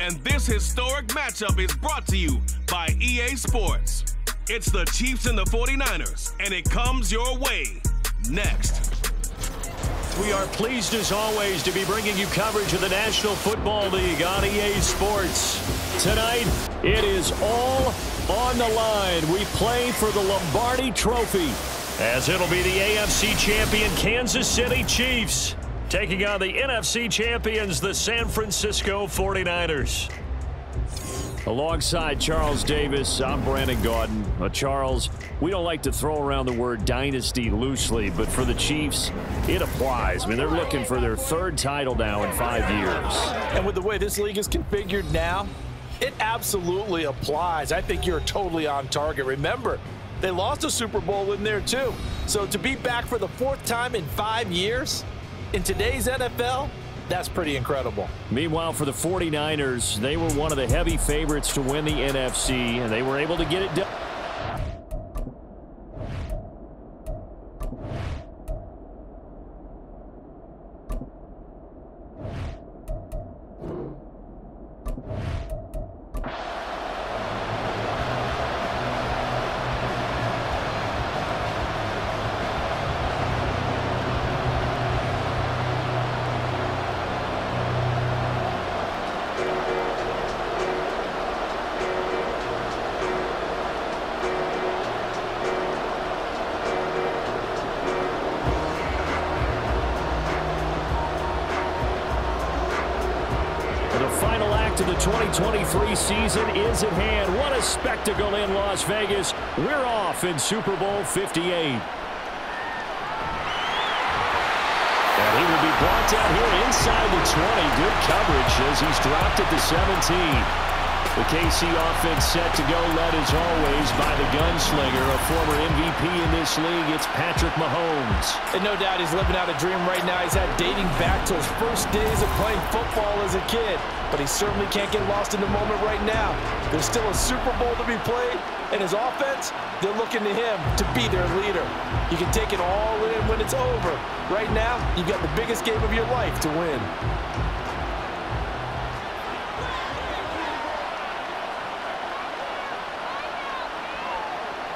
and this historic matchup is brought to you by EA Sports. It's the Chiefs and the 49ers, and it comes your way next. We are pleased as always to be bringing you coverage of the National Football League on EA Sports. Tonight, it is all on the line. We play for the Lombardi Trophy as it'll be the AFC champion Kansas City Chiefs taking on the NFC champions, the San Francisco 49ers. Alongside Charles Davis, I'm Brandon Gaudin. Uh, Charles, we don't like to throw around the word dynasty loosely, but for the Chiefs, it applies. I mean, they're looking for their third title now in five years. And with the way this league is configured now, it absolutely applies. I think you're totally on target. Remember, they lost a Super Bowl in there too. So to be back for the fourth time in five years in today's NFL, that's pretty incredible. Meanwhile, for the 49ers, they were one of the heavy favorites to win the NFC, and they were able to get it done. Spectacle in Las Vegas. We're off in Super Bowl 58. And he will be brought down here inside the 20. Good coverage as he's dropped at the 17. The KC offense set to go, led as always by the gunslinger, a former MVP in this league. It's Patrick Mahomes. And no doubt he's living out a dream right now. He's had dating back to his first days of playing football as a kid. But he certainly can't get lost in the moment right now. There's still a Super Bowl to be played, and his offense, they're looking to him to be their leader. You can take it all in when it's over. Right now, you've got the biggest game of your life to win.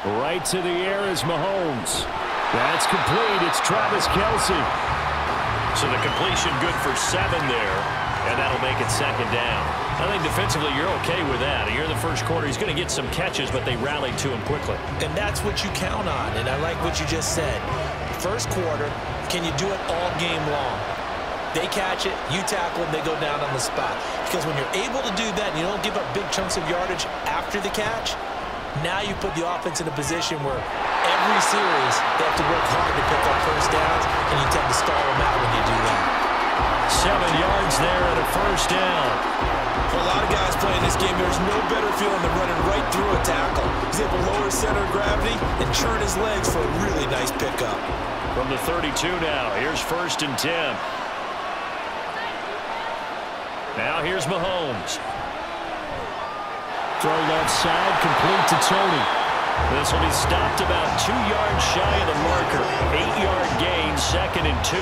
Right to the air is Mahomes. That's complete. It's Travis Kelce. So the completion good for seven there, and that'll make it second down. I think defensively you're okay with that. You're in the first quarter. He's going to get some catches, but they rallied to him quickly. And that's what you count on, and I like what you just said. First quarter, can you do it all game long? They catch it, you tackle them, they go down on the spot. Because when you're able to do that and you don't give up big chunks of yardage after the catch, now you put the offense in a position where every series they have to work hard to pick up first downs, and you tend to stall them out when you do that. Seven yards there and a first down. For a lot of guys playing this game, there's no better feeling than running right through a tackle. He's able to lower center of gravity and churn his legs for a really nice pickup. From the 32 now, here's first and 10. Now here's Mahomes. Throw left side, complete to Toney. This will be stopped about two yards shy of the marker. Eight-yard gain, second and two.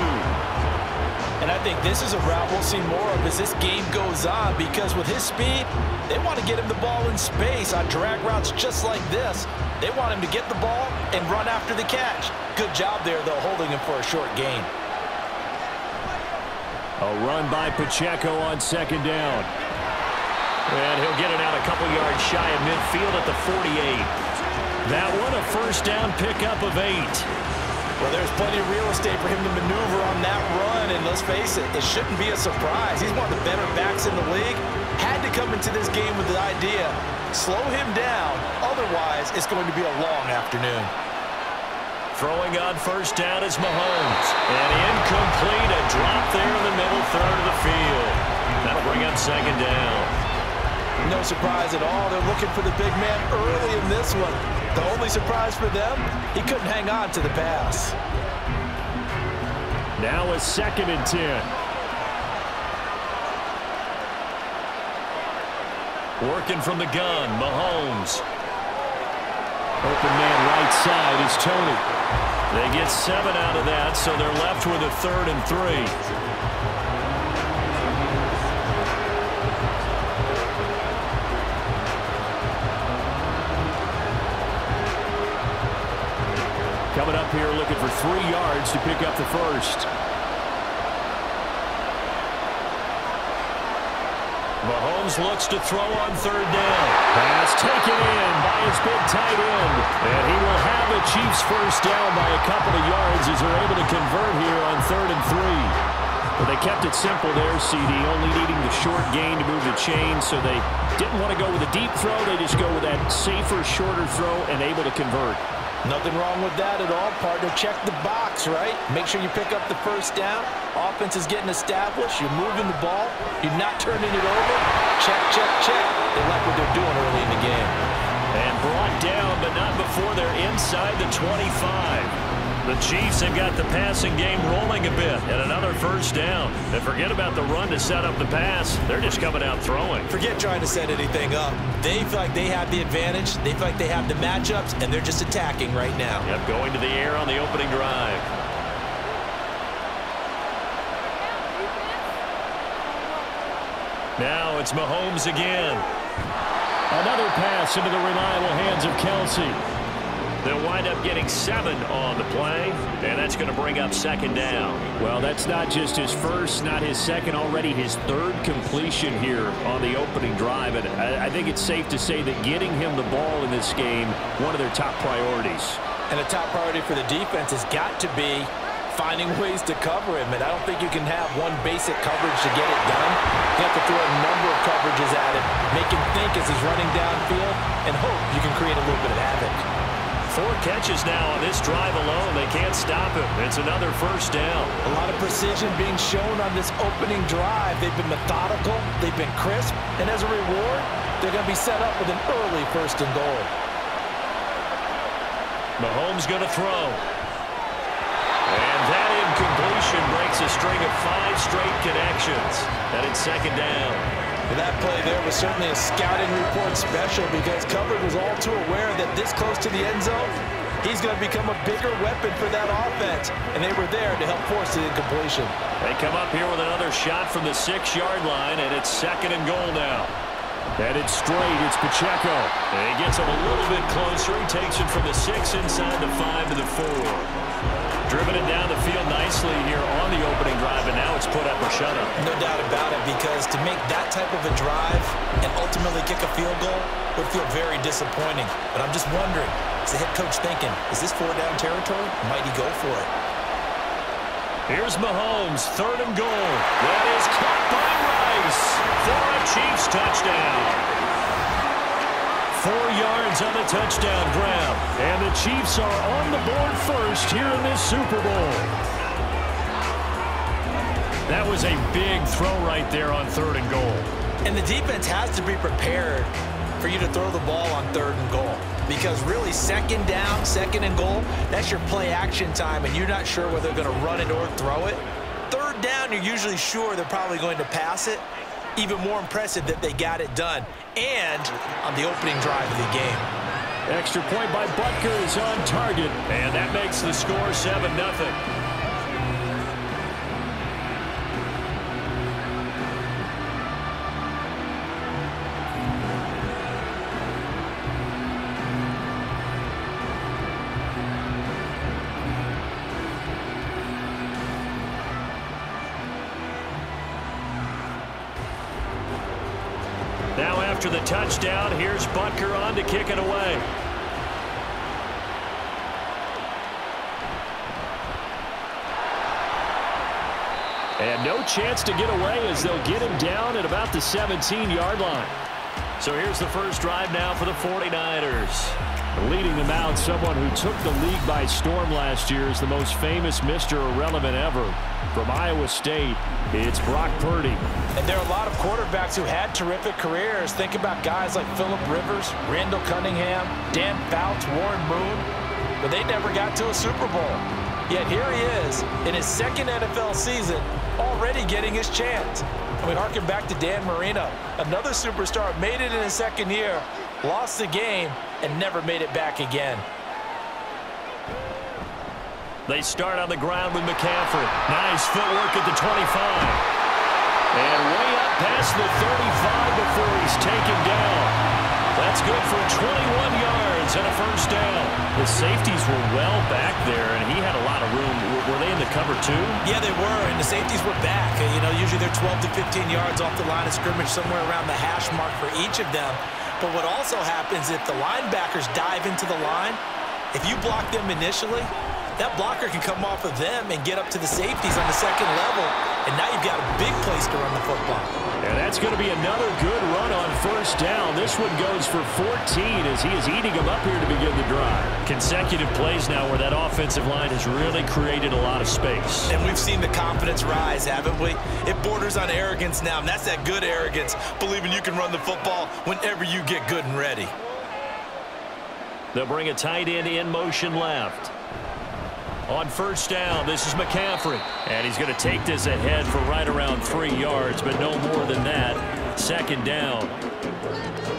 And I think this is a route we'll see more of as this game goes on because with his speed, they want to get him the ball in space on drag routes just like this. They want him to get the ball and run after the catch. Good job there, though, holding him for a short gain. A run by Pacheco on second down. And he'll get it out a couple yards shy of midfield at the 48. That one a first down pickup of eight. Well, there's plenty of real estate for him to maneuver on that run, and let's face it, it shouldn't be a surprise. He's one of the better backs in the league. Had to come into this game with the idea, slow him down, otherwise it's going to be a long afternoon. Throwing on first down is Mahomes. And incomplete, a drop there in the middle third of the field. That'll bring up second down. No surprise at all. They're looking for the big man early in this one. The only surprise for them, he couldn't hang on to the pass. Now a second and 10. Working from the gun, Mahomes. Open man right side is Toney. They get seven out of that, so they're left with a third and three. For three yards to pick up the first. Mahomes looks to throw on third down. Pass taken in by his big tight end. And he will have the Chiefs first down by a couple of yards as they're able to convert here on third and three. But they kept it simple there, CD, only needing the short gain to move the chain, so they didn't want to go with a deep throw. They just go with that safer, shorter throw and able to convert. Nothing wrong with that at all, partner. Check the box, right? Make sure you pick up the first down. Offense is getting established. You're moving the ball. You're not turning it over. Check, check, check. They like what they're doing early in the game. And brought down, but not before they're inside the 25. The Chiefs have got the passing game rolling a bit and another first down. And forget about the run to set up the pass. They're just coming out throwing. Forget trying to set anything up. They feel like they have the advantage. They feel like they have the matchups, and they're just attacking right now. Yep, going to the air on the opening drive. Now it's Mahomes again. Another pass into the reliable hands of Kelce. They'll wind up getting seven on the play, and that's going to bring up second down. Well, that's not just his first, not his second, already his third completion here on the opening drive. And I, I think it's safe to say that getting him the ball in this game, one of their top priorities. And a top priority for the defense has got to be finding ways to cover him. And I don't think you can have one basic coverage to get it done. You have to throw a number of coverages at him, make him think as he's running downfield, and hope you can create a little bit of havoc. Four catches now on this drive alone. They can't stop him. It's another first down. A lot of precision being shown on this opening drive. They've been methodical. They've been crisp. And as a reward, they're going to be set up with an early first and goal. Mahomes going to throw. And that incompletion breaks a string of five straight connections. And it's second down. That play there was certainly a scouting report special because Covered was all too aware that this close to the end zone, he's going to become a bigger weapon for that offense. And they were there to help force the incompletion. They come up here with another shot from the six-yard line, and it's second and goal now. Headed straight, it's Pacheco. And he gets him a little bit closer. He takes it from the six inside the five to the four. Driven it down the field nicely here on the opening drive, and now it's put up or shut up. No doubt about it, because to make that type of a drive and ultimately kick a field goal would feel very disappointing. But I'm just wondering, is the head coach thinking, is this four-down territory? Might he go for it? Here's Mahomes, third and goal. That is caught by Rice for a Chiefs touchdown. Four yards on the touchdown grab. And the Chiefs are on the board first here in this Super Bowl. That was a big throw right there on third and goal. And the defense has to be prepared for you to throw the ball on third and goal. Because really, second down, second and goal, that's your play action time, and you're not sure whether they're going to run it or throw it. Third down, you're usually sure they're probably going to pass it even more impressive that they got it done and on the opening drive of the game. Extra point by Butker is on target, and that makes the score 7-0. Chance to get away as they'll get him down at about the 17-yard line. So here's the first drive now for the 49ers. Leading them out, someone who took the league by storm last year is the most famous Mr. Irrelevant ever. From Iowa State, it's Brock Purdy. And there are a lot of quarterbacks who had terrific careers. Think about guys like Philip Rivers, Randall Cunningham, Dan Fouts, Warren Moon. But they never got to a Super Bowl. Yet here he is in his second NFL season already getting his chance. And we harken back to Dan Marino, another superstar, made it in his second year, lost the game, and never made it back again. They start on the ground with McCaffrey. Nice footwork at the 25. And way up past the 35 before he's taken down. That's good for 21 yards and a first down. The safeties were well back there, and he had a lot of room. Cover two? Yeah, they were, and the safeties were back. You know, usually they're 12 to 15 yards off the line of scrimmage, somewhere around the hash mark for each of them. But what also happens if the linebackers dive into the line, if you block them initially, that blocker can come off of them and get up to the safeties on the second level, and now you've got a big place to run the football. And that's going to be another good run on first down. This one goes for 14 as he is eating them up here to begin the drive. Consecutive plays now where that offensive line has really created a lot of space. And we've seen the confidence rise, haven't we? It borders on arrogance now, and that's that good arrogance, believing you can run the football whenever you get good and ready. They'll bring a tight end in motion left. On first down, this is McCaffrey. And he's going to take this ahead for right around three yards, but no more than that. Second down.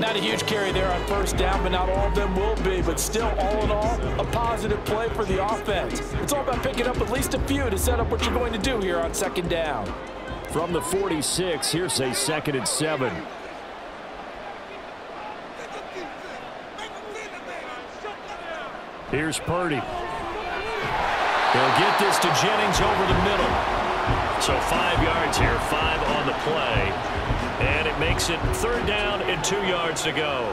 Not a huge carry there on first down, but not all of them will be. But still, all in all, a positive play for the offense. It's all about picking up at least a few to set up what you're going to do here on second down. From the 46, here's a second and seven. Here's Purdy. They'll get this to Jennings over the middle. So five yards here, five on the play. And it makes it third down and two yards to go.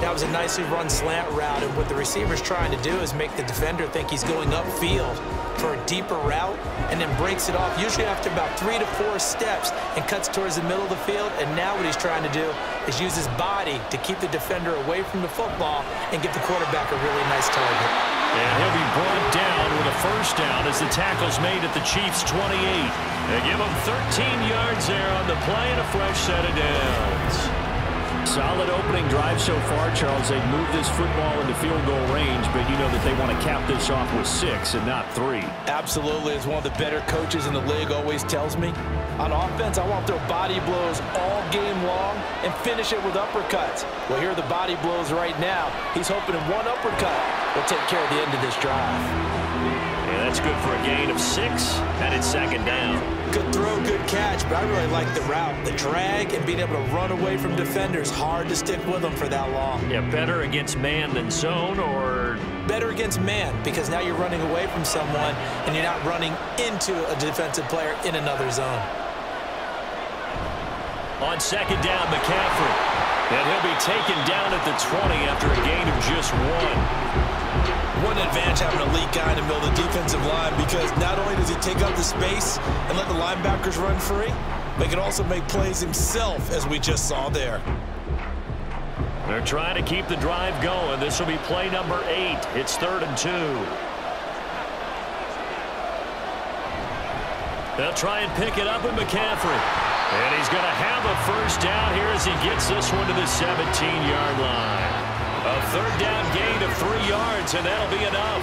That was a nicely run slant route, and what the receiver's trying to do is make the defender think he's going upfield for a deeper route and then breaks it off, usually after about three to four steps and cuts towards the middle of the field. And now what he's trying to do is use his body to keep the defender away from the football and give the quarterback a really nice target. And he'll be brought down with a first down as the tackle's made at the Chiefs' 28. They give him 13 yards there on the play and a fresh set of downs. Solid opening drive so far, Charles. They've moved this football into field goal range, but you know that they want to cap this off with six and not three. Absolutely. As one of the better coaches in the league always tells me, on offense, I want to throw body blows all game long and finish it with uppercuts. Well, here are the body blows right now. He's hoping in one uppercut will take care of the end of this drive. That's good for a gain of six, and it's second down. Good throw, good catch, but I really like the route. The drag and being able to run away from defenders. Hard to stick with them for that long. Yeah, better against man than zone, or... Better against man, because now you're running away from someone, and you're not running into a defensive player in another zone. On second down, McCaffrey. And he'll be taken down at the 20 after a gain of just one. What an advantage having a elite guy in the middle of the defensive line because not only does he take up the space and let the linebackers run free, but can also make plays himself, as we just saw there. They're trying to keep the drive going. This will be play number eight. It's third and two. They'll try and pick it up with McCaffrey. And he's going to have a first down here as he gets this one to the 17-yard line. A third down gain of three yards, and that'll be enough.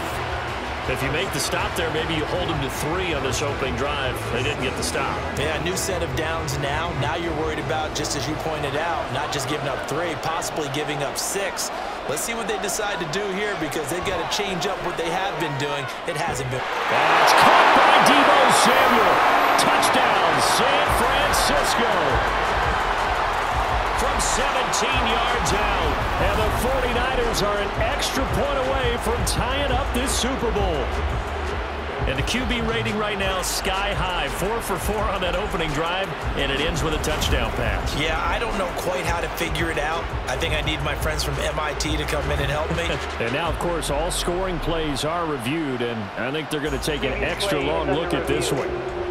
If you make the stop there, maybe you hold them to three on this opening drive. They didn't get the stop. Yeah, new set of downs now. Now you're worried about, just as you pointed out, not just giving up three, possibly giving up six. Let's see what they decide to do here because they've got to change up what they have been doing. It hasn't been. That's caught by Deebo Samuel. Touchdown, San Francisco from 17 yards out. And the 49ers are an extra point away from tying up this Super Bowl. And the QB rating right now sky high. Four for four on that opening drive, and it ends with a touchdown pass. Yeah, I don't know quite how to figure it out. I think I need my friends from MIT to come in and help me. and now, of course, all scoring plays are reviewed, and I think they're going to take an extra long look at this one.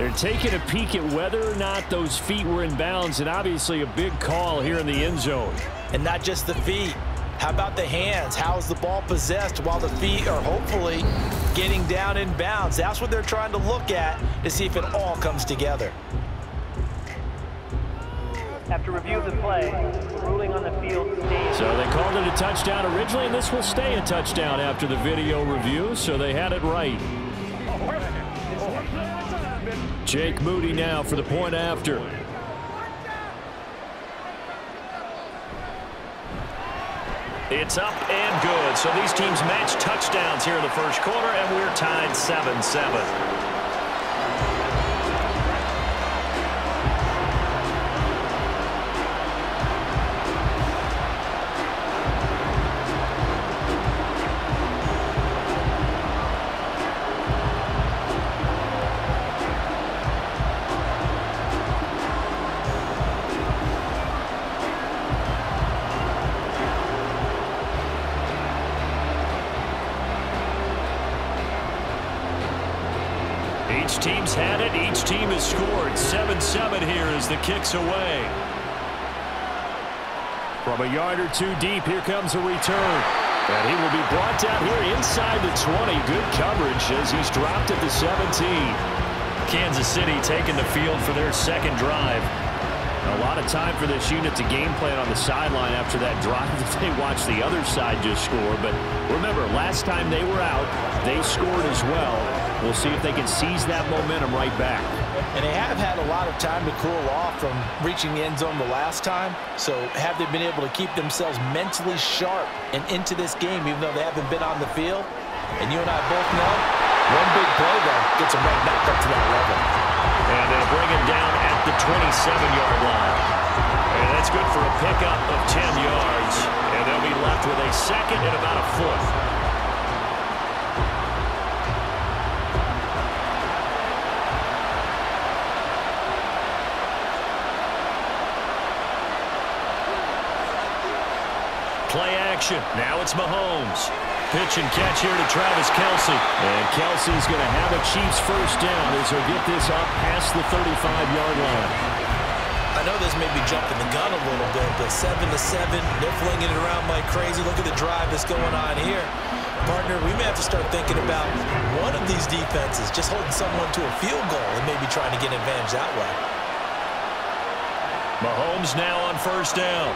They're taking a peek at whether or not those feet were in bounds, and obviously a big call here in the end zone. And not just the feet. How about the hands? How is the ball possessed while the feet are hopefully getting down in bounds? That's what they're trying to look at to see if it all comes together. After review of the play, ruling on the field stays. So they called it a touchdown originally, and this will stay a touchdown after the video review, so they had it right. Jake Moody now for the point after. It's up and good. So these teams match touchdowns here in the first quarter, and we're tied 7-7. Away. From a yard or two deep, here comes a return. And he will be brought down here inside the 20. Good coverage as he's dropped at the 17. Kansas City taking the field for their second drive. A lot of time for this unit to game plan on the sideline after that drive that they watched the other side just score. But remember, last time they were out, they scored as well. We'll see if they can seize that momentum right back. And they have had a lot of time to cool off from reaching the end zone the last time. So have they been able to keep themselves mentally sharp and into this game, even though they haven't been on the field? And you and I both know, one big play, though, gets them right back up to that level. And they'll bring him down at the 27-yard line. And that's good for a pickup of 10 yards. And they'll be left with a second and about a foot. Action. Now it's Mahomes. Pitch and catch here to Travis Kelce. And Kelce's going to have a Chiefs first down as he'll get this up past the 35-yard line. I know this may be jumping the gun a little bit, but 7 to seven, they're flinging it around like crazy. Look at the drive that's going on here. Partner, we may have to start thinking about one of these defenses just holding someone to a field goal and maybe trying to get an advantage that way. Mahomes now on first down.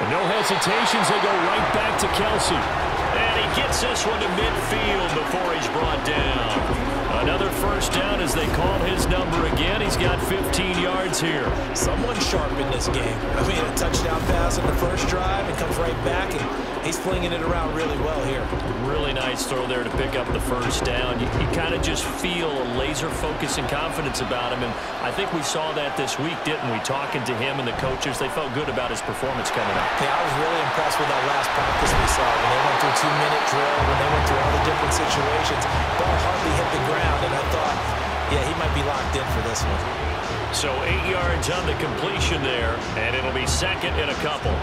And no hesitations, they go right back to Kelce. And he gets this one to midfield before he's brought down. Another first down as they call his number again. He's got 15 yards here. Someone sharp in this game. I mean, a touchdown pass in the first drive and comes right back, and he's flinging it around really well here. Really nice throw there to pick up the first down. You, you kind of just feel a laser focus and confidence about him, and I think we saw that this week, didn't we? Talking to him and the coaches, they felt good about his performance coming up. Yeah, I was really impressed with that last practice we saw when they went through two-minute drill, when they went through all the different situations. Ball hardly hit the ground and I thought, yeah, he might be locked in for this one. So eight yards on the completion there, and it'll be second in a couple.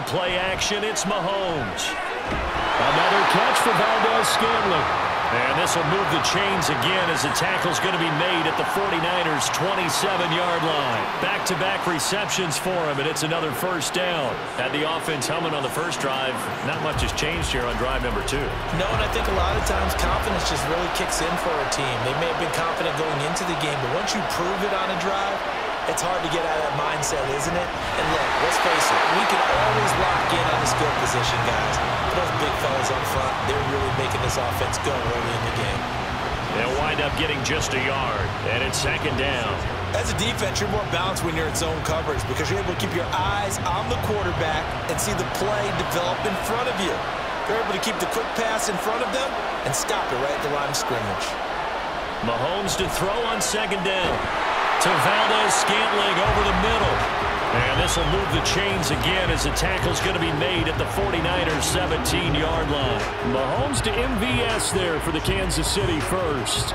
On play action, it's Mahomes. Another catch for Valdes-Scantling. And this will move the chains again as the tackle's going to be made at the 49ers' 27-yard line. Back-to-back -back receptions for him, and it's another first down. Had the offense humming on the first drive. Not much has changed here on drive number two. No, and I think a lot of times confidence just really kicks in for a team. They may have been confident going into the game, but once you prove it on a drive, it's hard to get out of that mindset, isn't it? And look, let's face it, we can always lock in on the skill position, guys. Those big fellas up front, they're really making this offense go early in the game. They'll wind up getting just a yard, and it's second down. As a defense, you're more balanced when you're in zone coverage because you're able to keep your eyes on the quarterback and see the play develop in front of you. They're able to keep the quick pass in front of them and stop it right at the line of scrimmage. Mahomes to throw on second down to Valdes-Scantling over the middle. And this will move the chains again as the tackle's going to be made at the 49ers 17-yard line. Mahomes to MVS there for the Kansas City first.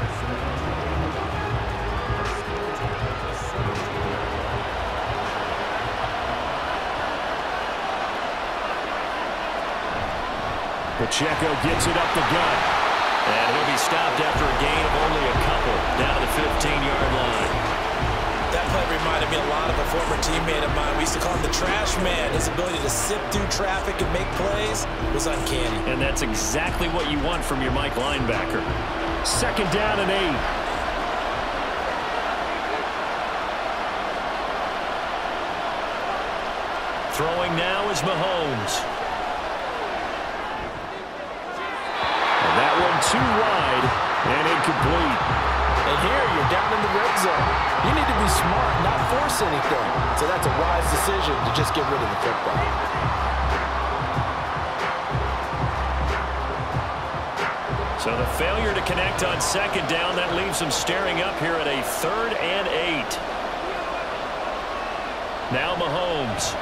Pacheco gets it up the gut. And he'll be stopped after a gain of only a couple down to the 15-yard line. That play reminded me a lot of a former teammate of mine. We used to call him the trash man. His ability to sift through traffic and make plays was uncanny. And that's exactly what you want from your Mike linebacker. Second down and eight. Throwing now is Mahomes. And that one too wide and incomplete. And here, you're down in the red zone. You need to be smart, not force anything. So that's a wise decision to just get rid of the football. So the failure to connect on second down, that leaves them staring up here at a third and eight. Now Mahomes.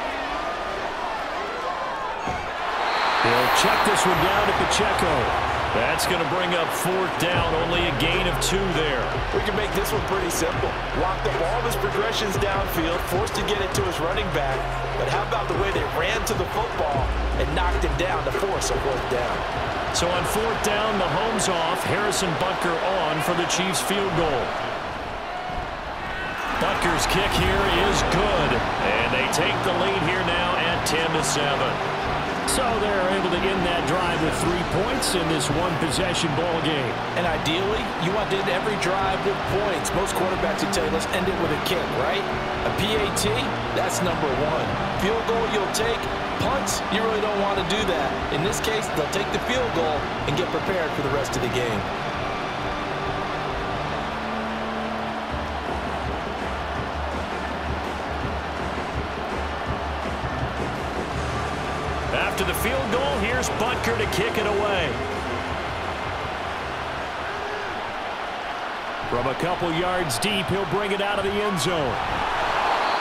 He'll check this one down to Pacheco. That's going to bring up fourth down, only a gain of two there. We can make this one pretty simple. Locked up all of his progressions downfield, forced to get it to his running back. But how about the way they ran to the football and knocked him down to force a fourth down? So on fourth down, Mahomes off, Harrison Butker on for the Chiefs field goal. Butker's kick here is good, and they take the lead here now at 10 to 7. So they're able to end that drive with three points in this one-possession ball game. And ideally, you want to end every drive with points. Most quarterbacks would tell you, let's end it with a kick, right? A PAT, that's number one. Field goal you'll take. Punts, you really don't want to do that. In this case, they'll take the field goal and get prepared for the rest of the game. Kick it away. From a couple yards deep, he'll bring it out of the end zone.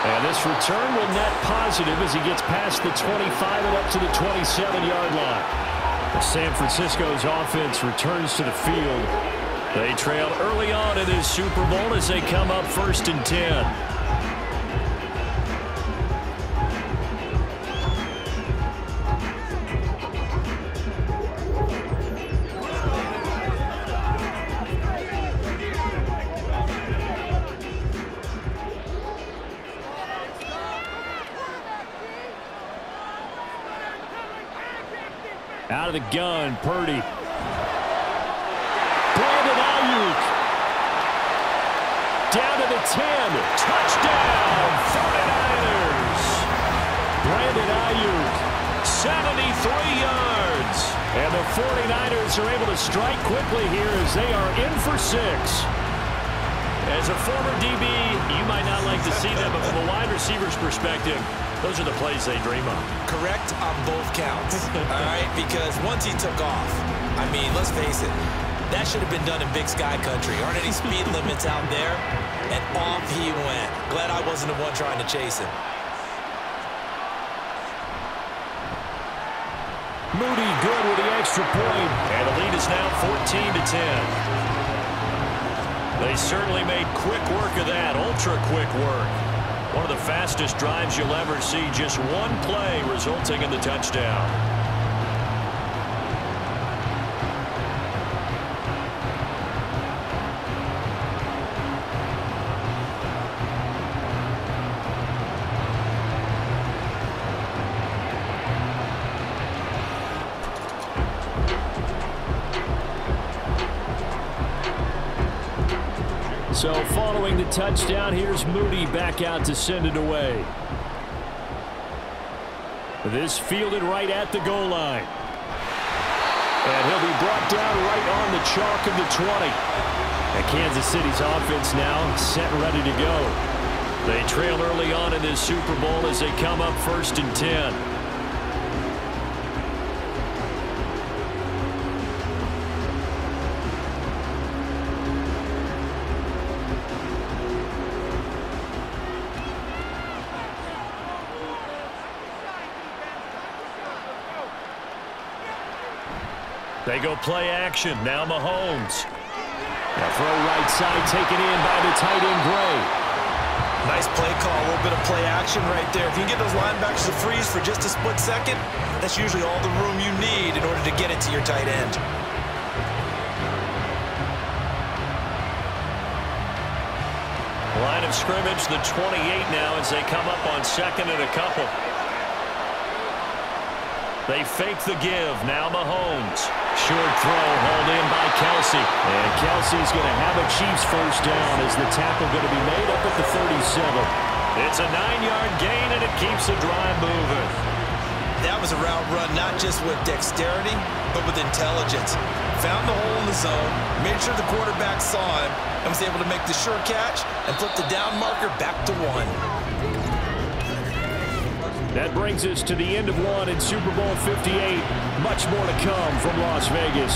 And this return will net positive as he gets past the 25 and up to the 27-yard line. San Francisco's offense returns to the field. They trail early on in this Super Bowl as they come up first and 10. Gun, Purdy. Brandon Aiyuk. Down to the 10. Touchdown, 49ers. Brandon Aiyuk, 73 yards. And the 49ers are able to strike quickly here as they are in for six. As a former DB, you might not like to see that, but from a wide receiver's perspective, those are the plays they dream of. Correct on both counts, all right? Because once he took off, I mean, let's face it, that should have been done in Big Sky Country. Aren't any speed limits out there? And off he went. Glad I wasn't the one trying to chase him. Moody good with the extra point, and the lead is now 14 to 10. They certainly made quick work of that, ultra quick work. One of the fastest drives you'll ever see. Just one play resulting in the touchdown. Touchdown, here's Moody back out to send it away. This fielded right at the goal line. And he'll be brought down right on the chalk of the 20. And Kansas City's offense now set and ready to go. They trail early on in this Super Bowl as they come up first and 10. They go play action. Now Mahomes. A throw right side taken in by the tight end Gray. Nice play call, a little bit of play action right there. If you can get those linebackers to freeze for just a split second, that's usually all the room you need in order to get it to your tight end. Line of scrimmage, the 28 now as they come up on second and a couple. They fake the give. Now Mahomes. Short throw hauled in by Kelce. And Kelce's going to have a Chiefs first down as the tackle going to be made up at the 37. It's a nine-yard gain, and it keeps the drive moving. That was a route run not just with dexterity, but with intelligence. Found the hole in the zone, made sure the quarterback saw him, and was able to make the sure catch and flip the down marker back to one. That brings us to the end of one in Super Bowl 58. Much more to come from Las Vegas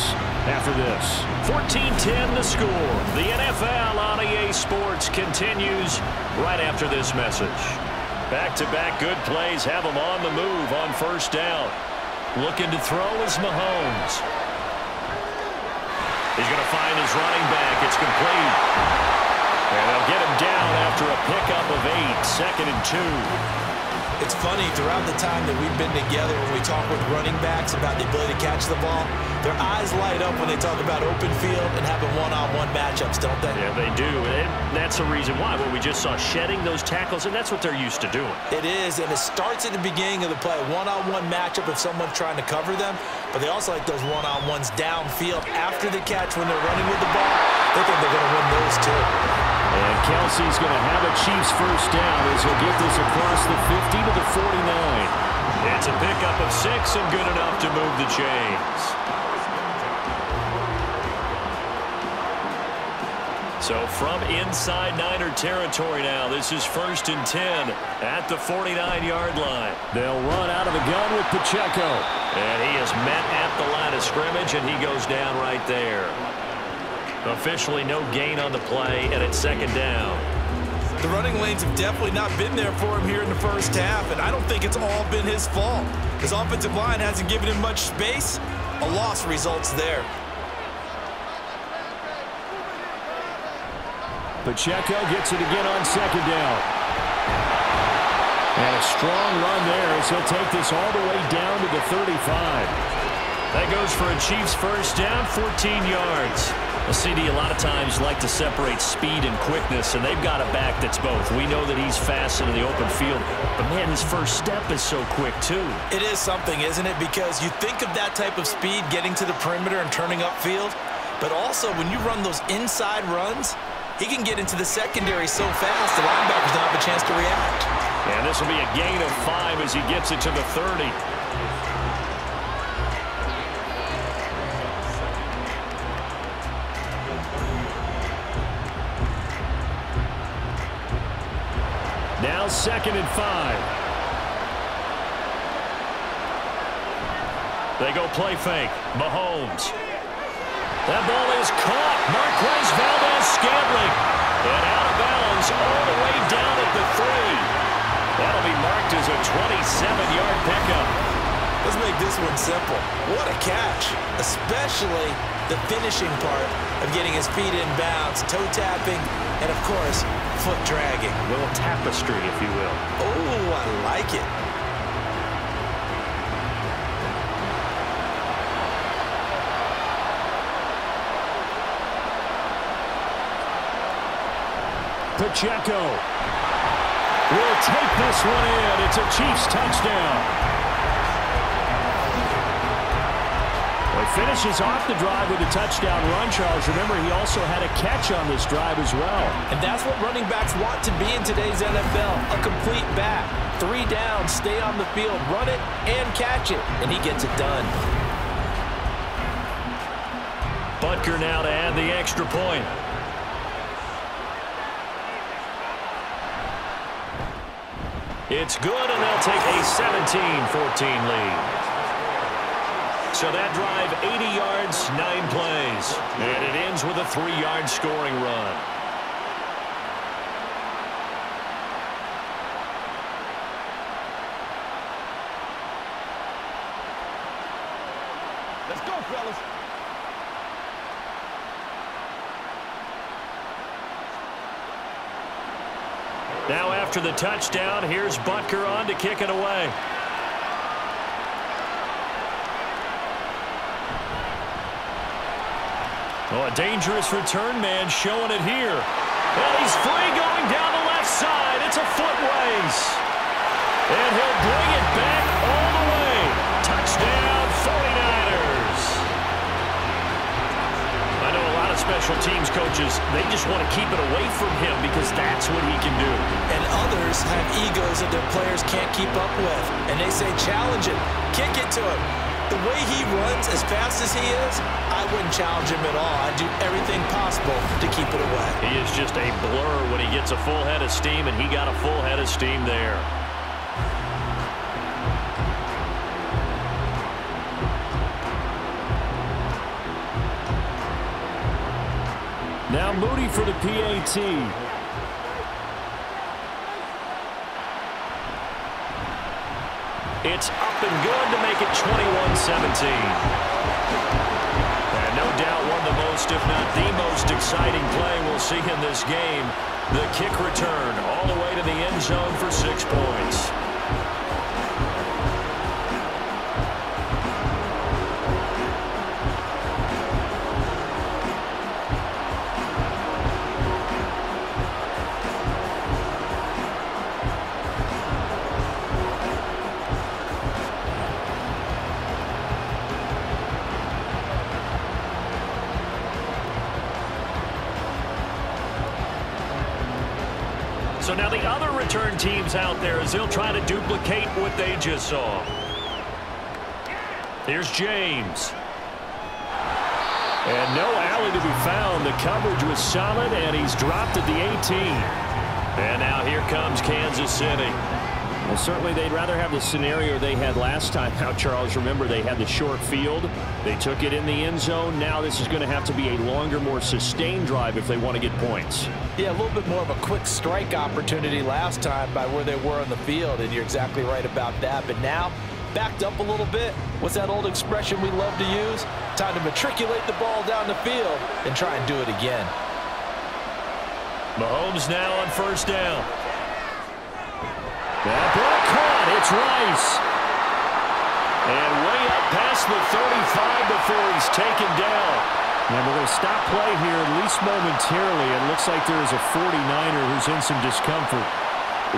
after this. 14-10 the score. The NFL on EA Sports continues right after this message. Back-to-back -back good plays have them on the move on first down. Looking to throw is Mahomes. He's going to find his running back. It's complete. And they'll get him down after a pickup of eight, second and two. It's funny, throughout the time that we've been together, when we talk with running backs about the ability to catch the ball, their eyes light up when they talk about open field and having one-on-one -on -one matchups, don't they? Yeah, they do. And that's the reason why. When we just saw shedding those tackles, and that's what they're used to doing. It is, and it starts at the beginning of the play. One-on-one -on -one matchup if someone's trying to cover them, but they also like those one-on-ones downfield after the catch when they're running with the ball. They think they're going to win those too. And Kelce's going to have a Chiefs first down as he'll get this across the 50 to the 49. It's a pickup of six and good enough to move the chains. So from inside Niner territory now, this is first and 10 at the 49-yard line. They'll run out of the gun with Pacheco. And he is met at the line of scrimmage, and he goes down right there. Officially no gain on the play, and it's second down. The running lanes have definitely not been there for him here in the first half, and I don't think it's all been his fault. His offensive line hasn't given him much space. A loss results there. Pacheco gets it again on second down. And a strong run there as he'll take this all the way down to the 35. That goes for a Chiefs first down, 14 yards. A CD a lot of times like to separate speed and quickness, and they've got a back that's both. We know that he's fast in the open field, but man, his first step is so quick too. It is something, isn't it? Because you think of that type of speed getting to the perimeter and turning upfield, but also when you run those inside runs, he can get into the secondary so fast the linebackers don't have a chance to react. And this will be a gain of five as he gets it to the 30. Second and five. They go play fake. Mahomes. That ball is caught. Marquez Valdes-Scantling. And out of bounds all the way down at the three. That'll be marked as a 27-yard pickup. Let's make this one simple. What a catch, especially the finishing part of getting his feet in bounds, toe tapping, and of course, foot dragging. A little tapestry, if you will. Oh, I like it. Pacheco will take this one in. It's a Chiefs touchdown. Finishes off the drive with a touchdown run, Charles. Remember, he also had a catch on this drive as well. And that's what running backs want to be in today's NFL, a complete back. Three down, stay on the field, run it, and catch it. And he gets it done. Butker now to add the extra point. It's good, and they'll take a 17-14 lead. So that drive, 80 yards, nine plays. And it ends with a three-yard scoring run. Let's go, fellas. Now after the touchdown, here's Butker on to kick it away. Oh, a dangerous return man showing it here. And he's free going down the left side. It's a foot race. And he'll bring it back all the way. Touchdown, 49ers. I know a lot of special teams coaches, they just want to keep it away from him because that's what he can do. And others have egos that their players can't keep up with. And they say, challenge it, kick it to him. The way he runs as fast as he is, I wouldn't challenge him at all. I'd do everything possible to keep it away. He is just a blur when he gets a full head of steam, and he got a full head of steam there. Now Moody for the PAT. It's and good to make it 21-17. And no doubt one of the most most, if not the most exciting play we'll see in this game. The kick return all the way to the end zone for six points. They just saw. Here's James. And no alley to be found. The coverage was solid, and he's dropped at the 18. And now here comes Kansas City. Well, certainly they'd rather have the scenario they had last time out, Charles. Remember, they had the short field. They took it in the end zone. Now this is going to have to be a longer, more sustained drive if they want to get points. Yeah, a little bit more of a quick strike opportunity last time by where they were on the field, and you're exactly right about that. But now, backed up a little bit. What's that old expression we love to use? Time to matriculate the ball down the field and try and do it again. Mahomes now on first down. That ball caught. It's Rice. And way up past the 35 before he's taken down. And we're going to stop play here, at least momentarily. It looks like there is a 49er who's in some discomfort.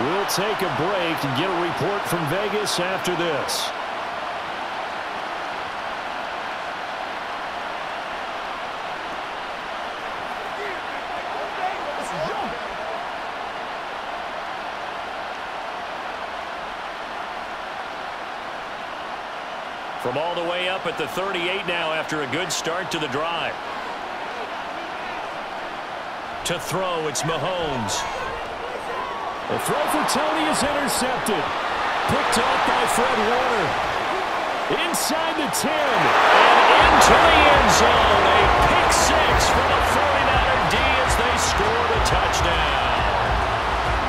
We'll take a break and get a report from Vegas after this. From all the way up at the 38 now after a good start to the drive. To throw, it's Mahomes. The throw for Toney is intercepted. Picked off by Fred Warner. Inside the 10. And into the end zone. A pick six for the 49er D as they score the touchdown.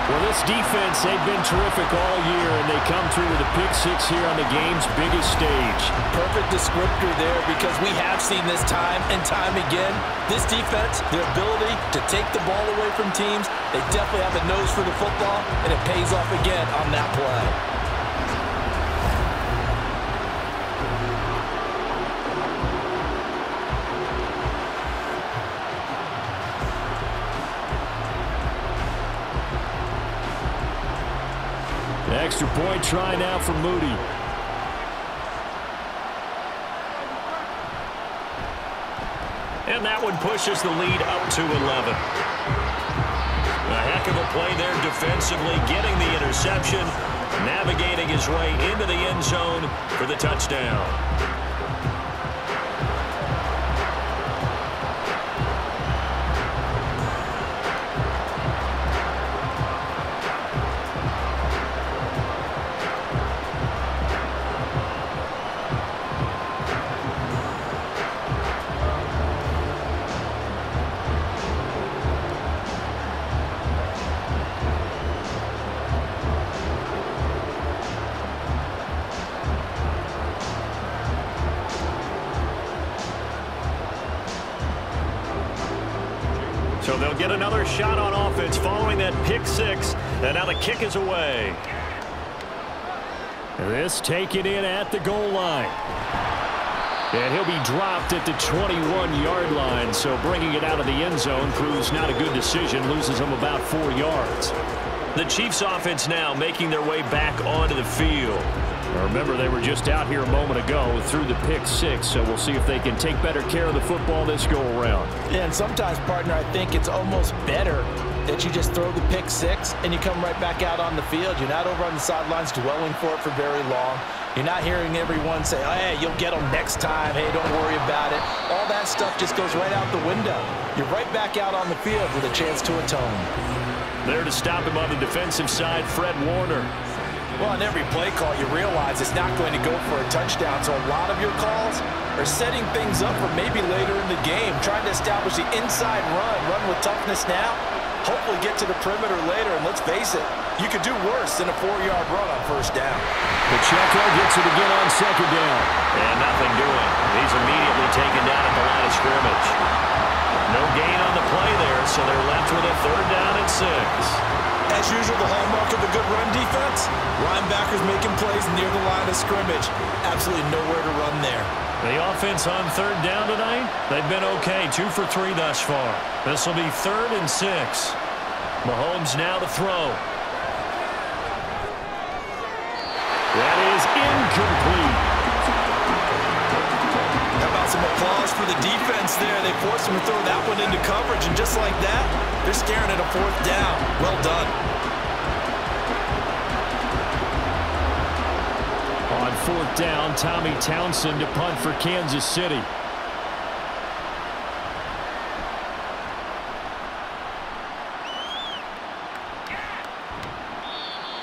Well, this defense, they've been terrific all year, and they come through with a pick six here on the game's biggest stage. Perfect descriptor there because we have seen this time and time again. This defense, their ability to take the ball away from teams, they definitely have a nose for the football, and it pays off again on that play. Extra point try now for Moody. And that one pushes the lead up to 11. A heck of a play there defensively, getting the interception, navigating his way into the end zone for the touchdown. Kick is away. This taken in at the goal line. And he'll be dropped at the 21-yard line. So bringing it out of the end zone proves not a good decision. Loses him about four yards. The Chiefs offense now making their way back onto the field. Remember, they were just out here a moment ago through the pick six, so we'll see if they can take better care of the football this go-around. Yeah, and sometimes, partner, I think it's almost better that you just throw the pick six and you come right back out on the field. You're not over on the sidelines dwelling for it for very long. You're not hearing everyone say, oh, hey, you'll get them next time. Hey, don't worry about it. All that stuff just goes right out the window. You're right back out on the field with a chance to atone. There to stop him on the defensive side, Fred Warner. Well, on every play call, you realize it's not going to go for a touchdown, so a lot of your calls are setting things up for maybe later in the game, trying to establish the inside run, run with toughness now, Hopefully get to the perimeter later, and let's face it, you could do worse than a four-yard run on first down. Pacheco gets it again on second down. And nothing doing. He's immediately taken down at the line of scrimmage. No gain on the play there, so they're left with a third down and six as usual, the hallmark of a good run defense. Linebackers making plays near the line of scrimmage. Absolutely nowhere to run there. The offense on third down tonight, they've been okay, two for three thus far. This will be third and six. Mahomes now to throw. That is incomplete. How about some applause for the defense there? They forced him to throw that one into coverage, and just like that, they're staring at a fourth down. Well done. On fourth down, Tommy Townsend to punt for Kansas City.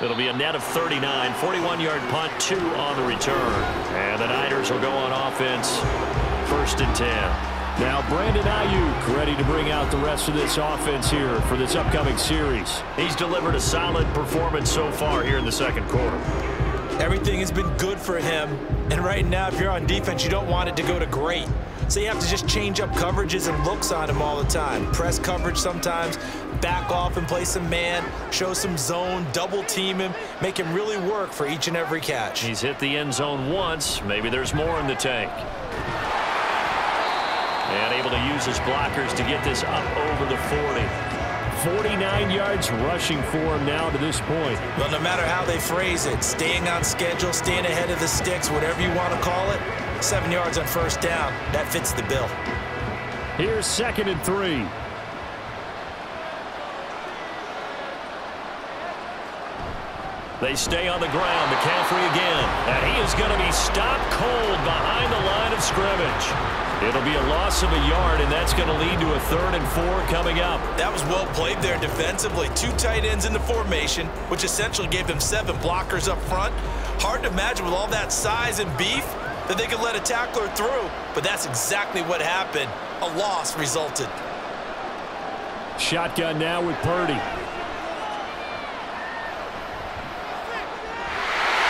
It'll be a net of 39, 41-yard punt, two on the return. And the Niners will go on offense, first and 10. Now Brandon Aiyuk ready to bring out the rest of this offense here for this upcoming series. He's delivered a solid performance so far here in the second quarter. Everything has been good for him. And right now, if you're on defense, you don't want it to go to great. So you have to just change up coverages and looks on him all the time. Press coverage sometimes, back off and play some man, show some zone, double team him, make him really work for each and every catch. He's hit the end zone once. Maybe there's more in the tank. And able to use his blockers to get this up over the 40. 49 yards rushing for him now to this point. Well, no matter how they phrase it, staying on schedule, staying ahead of the sticks, whatever you want to call it, seven yards on first down, that fits the bill. Here's second and three. They stay on the ground. McCaffrey again. And he is going to be stopped cold behind the line of scrimmage. It'll be a loss of a yard, and that's going to lead to a third and four coming up. That was well played there defensively. Two tight ends in the formation, which essentially gave them seven blockers up front. Hard to imagine with all that size and beef that they could let a tackler through, but that's exactly what happened. A loss resulted. Shotgun now with Purdy.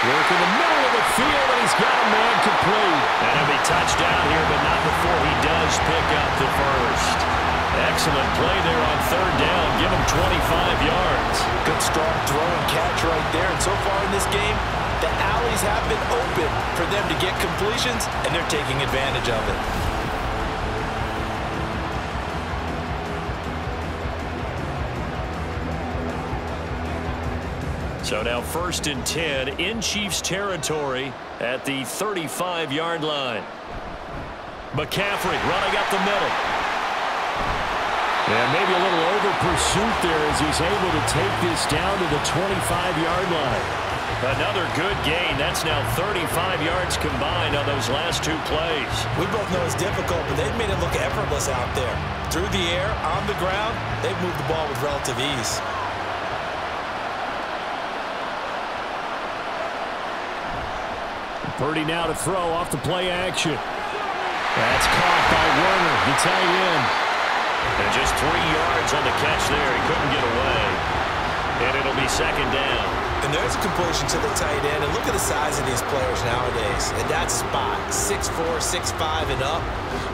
Work in the middle the field, and he's got a man complete. And he'll be touched down here, but not before he does pick up the first. Excellent play there on third down. Give him 25 yards. Good strong throw and catch right there. And so far in this game, the alleys have been open for them to get completions, and they're taking advantage of it. So now first and 10 in Chiefs territory at the 35-yard line. McCaffrey running up the middle. And maybe a little over pursuit there as he's able to take this down to the 25-yard line. Another good gain. That's now 35 yards combined on those last two plays. We both know it's difficult, but they've made it look effortless out there. Through the air, on the ground, they've moved the ball with relative ease. Purdy now to throw off the play action. That's caught by Woerner, the tight end. And just three yards on the catch there. He couldn't get away. And it'll be second down. And there's a completion to the tight end. And look at the size of these players nowadays. At that spot, 6'4", 6'5", and up.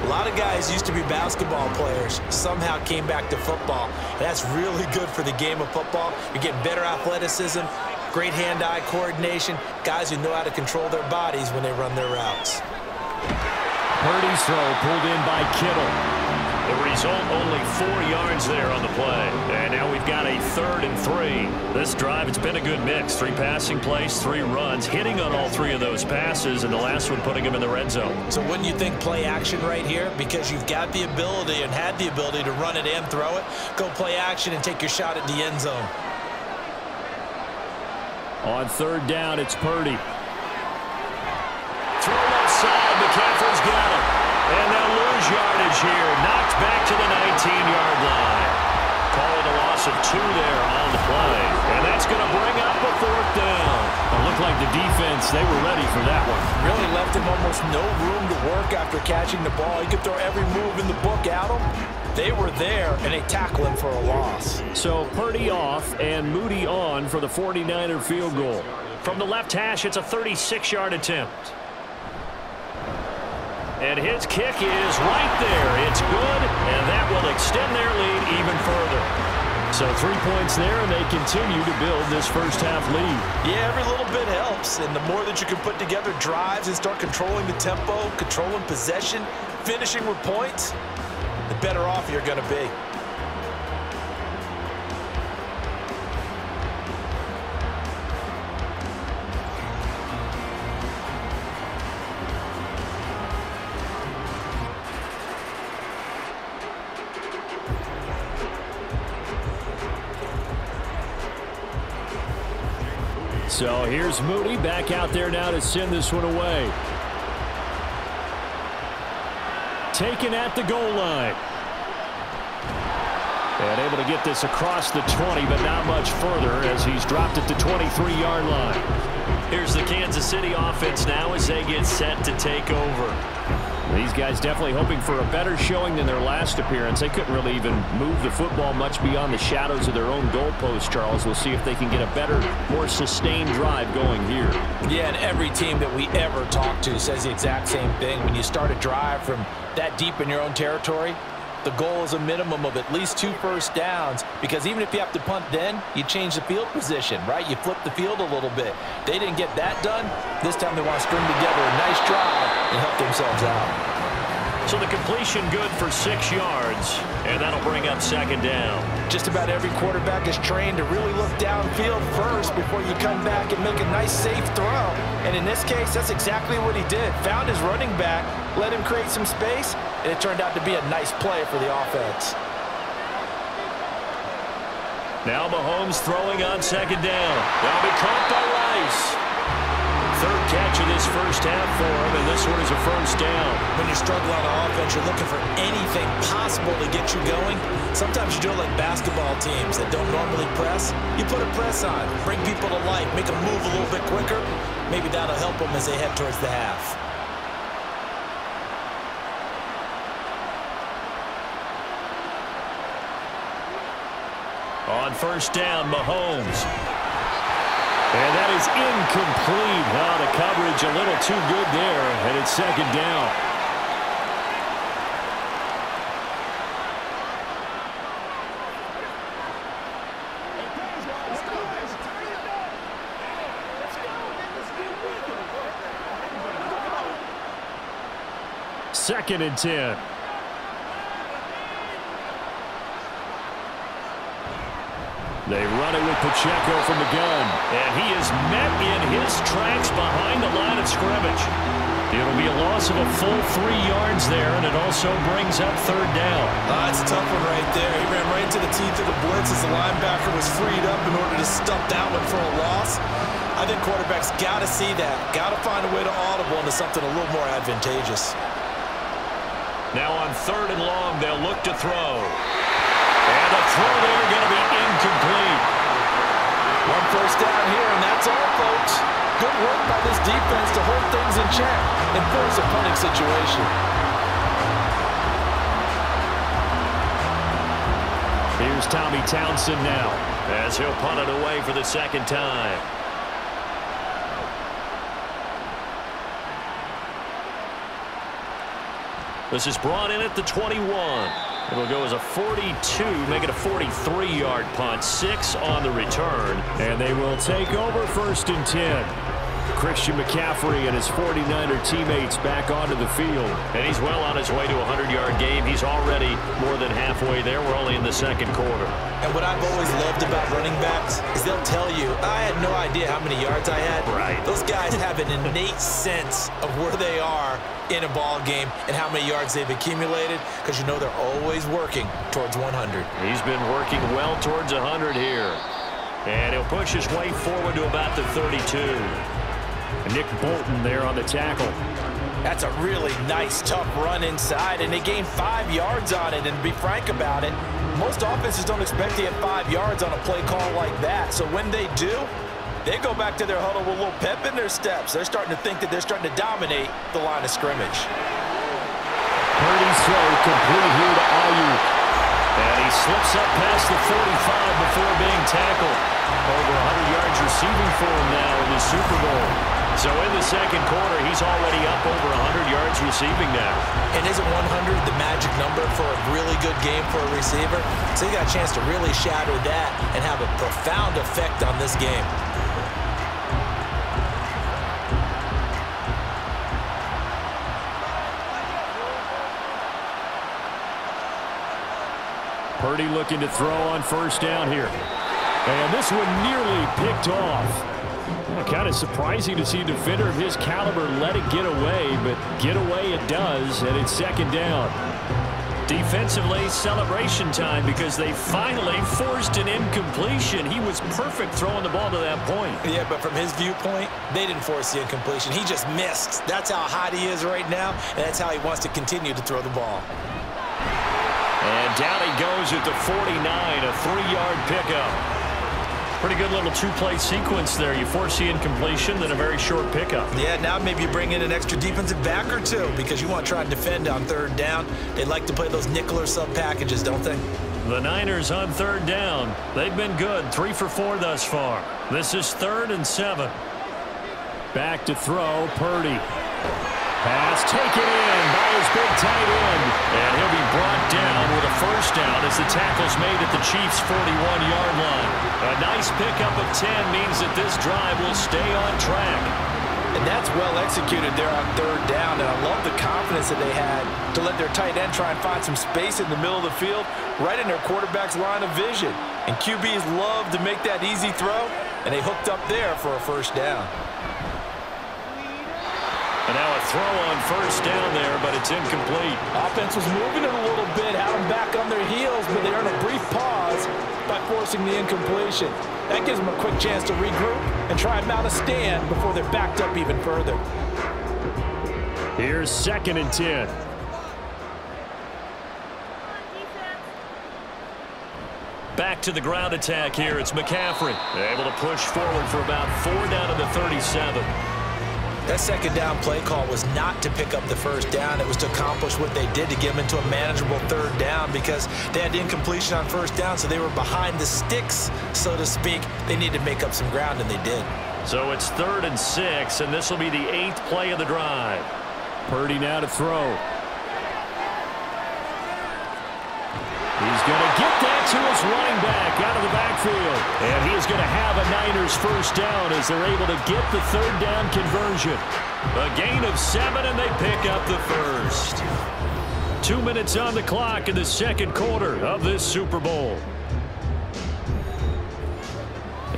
A lot of guys used to be basketball players, somehow came back to football. And that's really good for the game of football. You're getting better athleticism, great hand-eye coordination, guys who know how to control their bodies when they run their routes. Purdy's throw pulled in by Kittle. The result, only four yards there on the play. And now we've got a third and three. This drive, it's been a good mix. Three passing plays, three runs, hitting on all three of those passes, and the last one putting him in the red zone. So wouldn't you think play action right here? Because you've got the ability and had the ability to run it and throw it. Go play action and take your shot at the end zone. On third down, it's Purdy. Throw left side. McCaffrey's got it. And they'll lose yardage here. Knocked back to the 19-yard line. A loss of two there on the play. And that's going to bring up a fourth down. It looked like the defense, they were ready for that one. Really left him almost no room to work after catching the ball. He could throw every move in the book at him. They were there, and they tackle him for a loss. So Purdy off and Moody on for the 49er field goal. From the left hash, it's a 36-yard attempt. And his kick is right there. It's good, and that will extend their lead even further. So three points there, and they continue to build this first half lead. Yeah, every little bit helps, and the more that you can put together drives and start controlling the tempo, controlling possession, finishing with points, the better off you're going to be. Here's Moody back out there now to send this one away. Taken at the goal line. And able to get this across the 20, but not much further as he's dropped at the 23-yard line. Here's the Kansas City offense now as they get set to take over. These guys definitely hoping for a better showing than their last appearance. They couldn't really even move the football much beyond the shadows of their own goalpost, Charles. We'll see if they can get a better, more sustained drive going here. Yeah, and every team that we ever talk to says the exact same thing. When you start a drive from that deep in your own territory, the goal is a minimum of at least two first downs because even if you have to punt then, you change the field position, right? You flip the field a little bit. They didn't get that done. This time they want to string together a nice drive and help themselves out. So the completion good for six yards, and that'll bring up second down. Just about every quarterback is trained to really look downfield first before you come back and make a nice, safe throw. And in this case, that's exactly what he did. Found his running back, let him create some space, and it turned out to be a nice play for the offense. Now Mahomes throwing on second down. That'll be caught by Rice. Third catch of this first half for him, and this one is a first down. When you struggle on offense, you're looking for anything possible to get you going. Sometimes you do it like basketball teams that don't normally press. You put a press on, bring people to life, make them move a little bit quicker. Maybe that'll help them as they head towards the half. On first down, Mahomes. And that is incomplete. Well, the coverage a little too good there, and it's second down. Second and 10. They run it with Pacheco from the gun. And he is met in his tracks behind the line of scrimmage. It'll be a loss of a full three yards there, and it also brings up third down. Uh, that's a tough one right there. He ran right into the teeth of the blitz as the linebacker was freed up in order to stop that one for a loss. I think quarterbacks got to see that. Got to find a way to audible into something a little more advantageous. Now on third and long, they'll look to throw. And the throw there going to be incomplete. One first down here, and that's all, folks. Good work by this defense to hold things in check and force a punting situation. Here's Tommy Townsend now as he'll punt it away for the second time. This is brought in at the 21. It'll go as a 42, make it a 43-yard punt. Six on the return. And they will take over first and 10. Christian McCaffrey and his 49er teammates back onto the field. And he's well on his way to a 100-yard game. He's already more than halfway there. We're only in the second quarter. And what I've always loved about running backs is they'll tell you, I had no idea how many yards I had. Right. Those guys have an innate sense of where they are in a ball game and how many yards they've accumulated because you know they're always working towards 100. He's been working well towards 100 here. And he'll push his way forward to about the 32. Nick Bolton there on the tackle. That's a really nice, tough run inside, and they gained five yards on it. And to be frank about it, most offenses don't expect to get five yards on a play call like that. So when they do, they go back to their huddle with a little pep in their steps. They're starting to think that they're starting to dominate the line of scrimmage. Purdy's throw complete here to Aiyuk. And he slips up past the 45 before being tackled. Over 100 yards receiving for him now in the Super Bowl. So in the second quarter, he's already up over 100 yards receiving now. And isn't 100 the magic number for a really good game for a receiver? So you got a chance to really shatter that and have a profound effect on this game. Purdy looking to throw on first down here. And this one nearly picked off. Kind of surprising to see a defender of his caliber let it get away, but get away it does, and it's second down. Defensively, celebration time because they finally forced an incompletion. He was perfect throwing the ball to that point. Yeah, but from his viewpoint, they didn't force the incompletion. He just missed. That's how hot he is right now, and that's how he wants to continue to throw the ball. And down he goes at the 49, a three-yard pickup. Pretty good little two-play sequence there. You force the incompletion, then a very short pickup. Yeah, now maybe you bring in an extra defensive back or two because you want to try and defend on third down. They like to play those nickel or sub packages, don't they? The Niners on third down. They've been good, three for four thus far. This is third and seven. Back to throw, Purdy. Pass taken in by his big tight end. And he'll be brought down with a first down as the tackle's made at the Chiefs' 41-yard line. A nice pickup of 10 means that this drive will stay on track. And that's well executed there on third down. And I love the confidence that they had to let their tight end try and find some space in the middle of the field, right in their quarterback's line of vision. And QBs love to make that easy throw, and they hooked up there for a first down. And now a throw on first down there, but it's incomplete. Offense was moving it a little bit, had them back on their heels, but they earned a brief pause by forcing the incompletion. That gives them a quick chance to regroup and try and mount a stand before they're backed up even further. Here's second and 10. Back to the ground attack here. It's McCaffrey. Able to push forward for about four down to the 37. That second down play call was not to pick up the first down. It was to accomplish what they did to get them into a manageable third down because they had incompletion on first down, so they were behind the sticks, so to speak. They needed to make up some ground, and they did. So it's third and six, and this will be the eighth play of the drive. Purdy now to throw. He's going to get that his running back out of the backfield. And he is going to have a Niners first down as they're able to get the third down conversion. A gain of seven, and they pick up the first. Two minutes on the clock in the second quarter of this Super Bowl.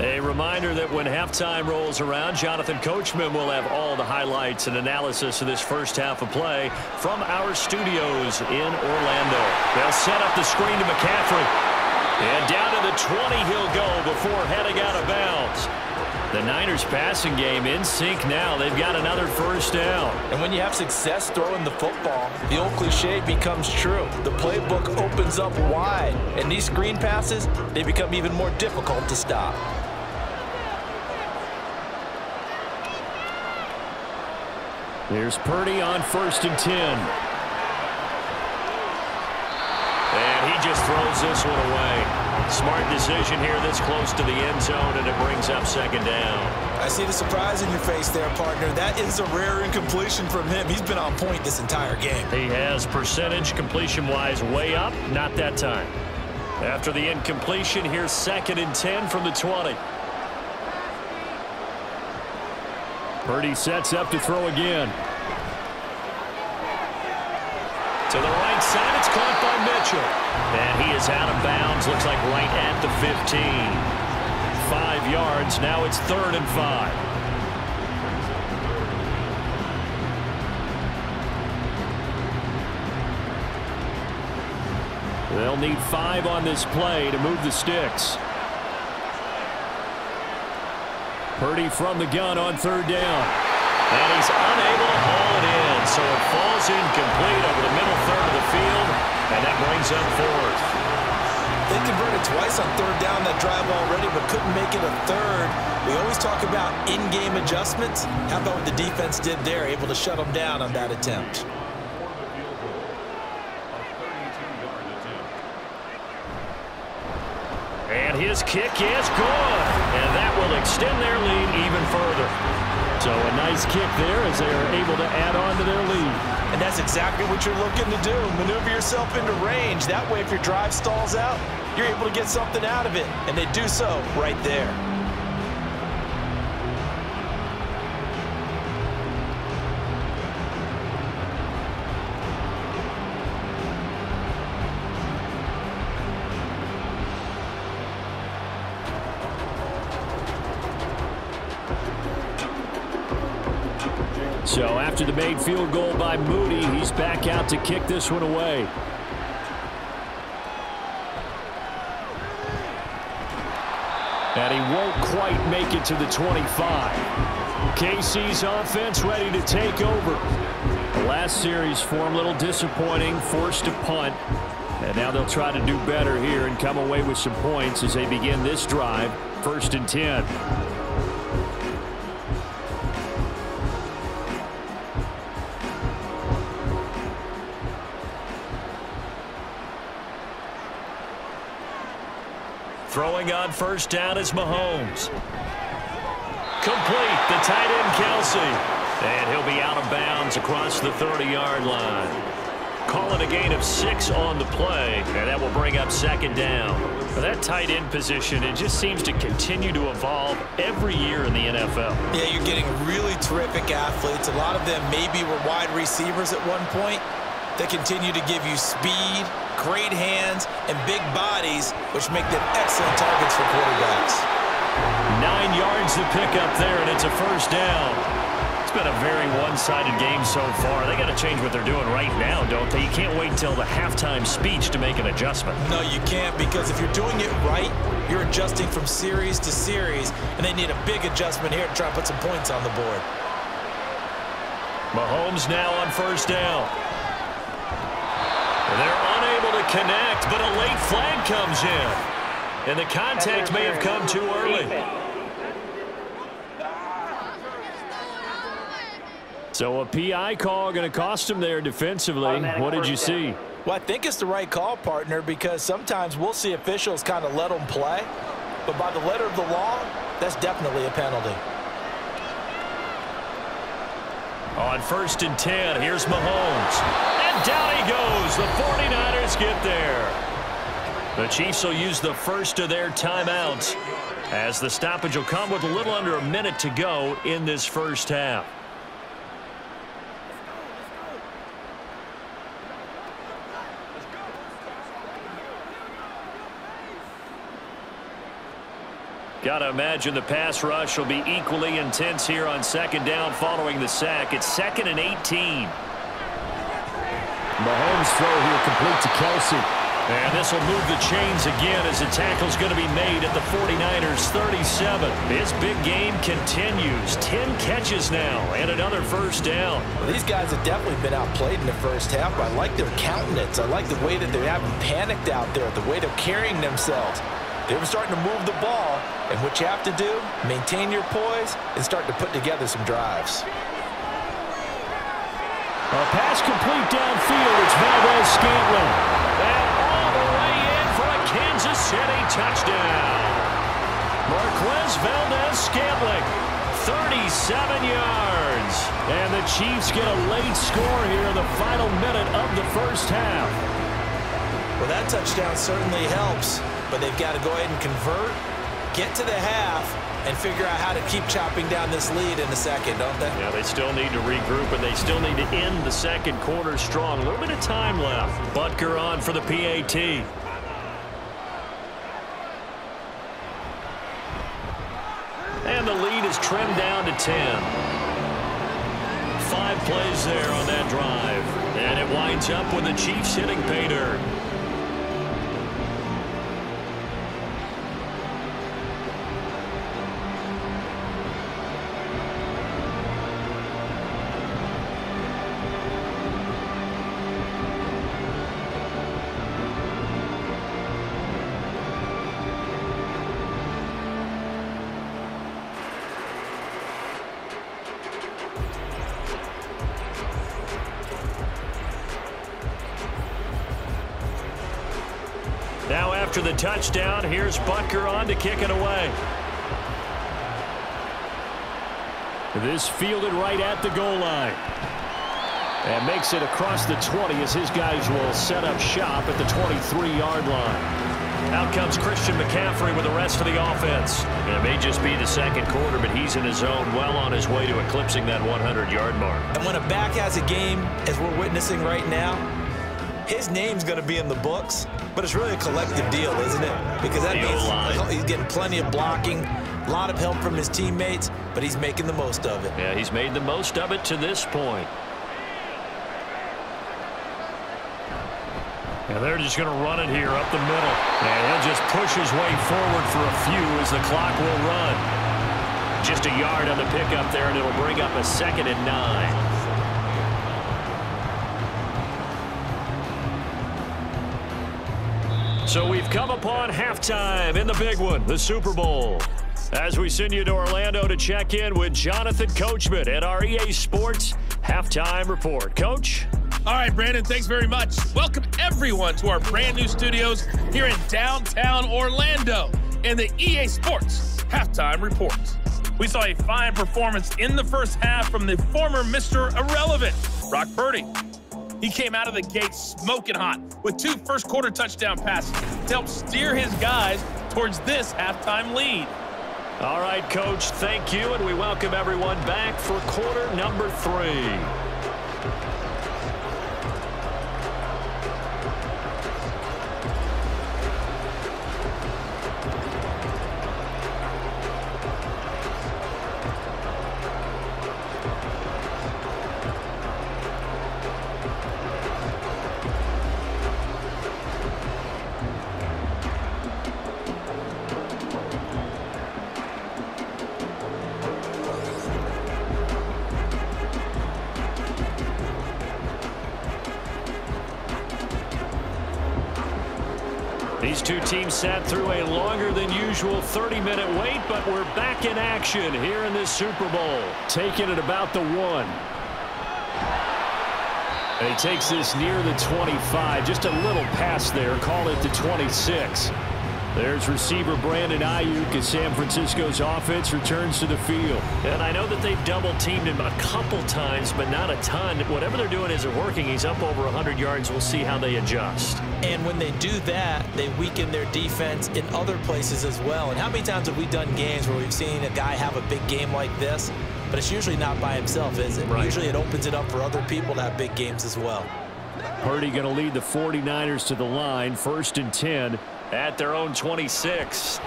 A reminder that when halftime rolls around, Jonathan Coachman will have all the highlights and analysis of this first half of play from our studios in Orlando. They'll set up the screen to McCaffrey. And down to the 20 he'll go before heading out of bounds. The Niners passing game in sync now. They've got another first down. And when you have success throwing the football, the old cliche becomes true. The playbook opens up wide. And these screen passes, they become even more difficult to stop. Here's Purdy on first and 10. And he just throws this one away. Smart decision here this close to the end zone, and it brings up second down. I see the surprise in your face there, partner. That is a rare incompletion from him. He's been on point this entire game. He has percentage completion-wise way up. Not that time. After the incompletion, here's second and 10 from the 20. Purdy sets up to throw again. To the right side, it's caught by Mitchell. And he is out of bounds, looks like right at the 15. Five yards, now it's third and five. They'll need five on this play to move the sticks. Purdy from the gun on third down. And he's unable to haul it in, so it falls incomplete over the middle field, and that brings up fourth. They converted twice on third down that drive already, but couldn't make it a third. We always talk about in-game adjustments. How about what the defense did there, able to shut them down on that attempt? And his kick is good. And that will extend their lead even further. So a nice kick there as they are able to add on to their lead. And that's exactly what you're looking to do. Maneuver yourself into range. That way, if your drive stalls out, you're able to get something out of it. And they do so right there. Made field goal by Moody, he's back out to kick this one away. And he won't quite make it to the 25. KC's offense ready to take over. The last series form a little disappointing, forced to punt. And now they'll try to do better here and come away with some points as they begin this drive, first and 10. Throwing on first down is Mahomes. Complete, the tight end Kelce. And he'll be out of bounds across the 30-yard line. Calling a gain of six on the play, and that will bring up second down. That tight end position, it just seems to continue to evolve every year in the NFL. Yeah, you're getting really terrific athletes. A lot of them maybe were wide receivers at one point. They continue to give you speed, great hands, and big bodies, which make them excellent targets for quarterbacks. Nine yards to pick up there, and it's a first down. It's been a very one-sided game so far. They got to change what they're doing right now, don't they? You can't wait until the halftime speech to make an adjustment. No, you can't, because if you're doing it right, you're adjusting from series to series, and they need a big adjustment here to try and put some points on the board. Mahomes now on first down. They're unable to connect, but a late flag comes in. And the contact may have come too early. So a PI call going to cost him there defensively. What did you see? Well, I think it's the right call, partner, because sometimes we'll see officials kind of let them play. But by the letter of the law, that's definitely a penalty. On first and 10, here's Mahomes. And down he goes. The 49ers get there. The Chiefs will use the first of their timeouts as the stoppage will come with a little under a minute to go in this first half. Got to imagine the pass rush will be equally intense here on second down following the sack. It's second and 18. Mahomes throw here complete to Kelce. And this will move the chains again as the tackle's going to be made at the 49ers 37. This big game continues. 10 catches now and another first down. Well, these guys have definitely been outplayed in the first half, but I like their countenance. I like the way that they haven't panicked out there, the way they're carrying themselves. They were starting to move the ball, and what you have to do, maintain your poise and start to put together some drives. A pass complete downfield. It's Valdes-Scantling. And all the way in for a Kansas City touchdown. Marquez Valdes-Scantling, 37 yards. And the Chiefs get a late score here in the final minute of the first half. Well, that touchdown certainly helps, but they've got to go ahead and convert, get to the half, and figure out how to keep chopping down this lead in the second, don't they? Yeah, they still need to regroup, and they still need to end the second quarter strong. A little bit of time left. Butker on for the PAT. And the lead is trimmed down to 10. Five plays there on that drive. And it winds up with the Chiefs hitting pay dirt. After the touchdown, here's Butker on to kick it away. This fielded right at the goal line. And makes it across the 20 as his guys will set up shop at the 23-yard line. Out comes Christian McCaffrey with the rest of the offense. It may just be the second quarter, but he's in his zone well on his way to eclipsing that 100-yard mark. And when a back has a game, as we're witnessing right now, his name's going to be in the books, but it's really a collective deal, isn't it? Because that means he's getting plenty of blocking, a lot of help from his teammates, but he's making the most of it. Yeah, he's made the most of it to this point. And they're just going to run it here up the middle. And he'll just push his way forward for a few as the clock will run. Just a yard on the pickup there, and it'll bring up a second and nine. So we've come upon halftime in the big one, the Super Bowl. As we send you to Orlando to check in with Jonathan Coachman at our EA Sports Halftime Report. Coach? All right, Brandon, thanks very much. Welcome everyone to our brand new studios here in downtown Orlando in the EA Sports Halftime Report. We saw a fine performance in the first half from the former Mr. Irrelevant, Brock Purdy. He came out of the gate smoking hot with two first quarter touchdown passes to help steer his guys towards this halftime lead. All right, Coach, thank you, and we welcome everyone back for quarter number three. Sat through a longer than usual 30-minute wait, but we're back in action here in this Super Bowl. Taking it about the one. And he takes this near the 25. Just a little pass there. Call it the 26. There's receiver Brandon Aiyuk as San Francisco's offense returns to the field. And I know that they've double-teamed him a couple times, but not a ton. Whatever they're doing isn't working. He's up over 100 yards. We'll see how they adjust. And when they do that, they weaken their defense in other places as well. And how many times have we done games where we've seen a guy have a big game like this, but it's usually not by himself, is it? Right. Usually it opens it up for other people to have big games as well. Purdy going to lead the 49ers to the line, first and 10 at their own 26.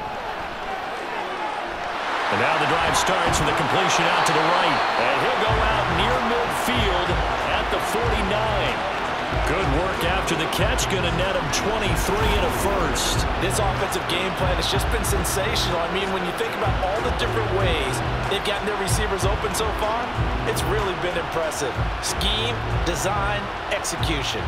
And now the drive starts with a completion out to the right. And he'll go out near midfield at the 49. Good work after the catch. Going to net him 23 and a first. This offensive game plan has just been sensational. I mean, when you think about all the different ways they've gotten their receivers open so far, it's really been impressive. Scheme, design, execution.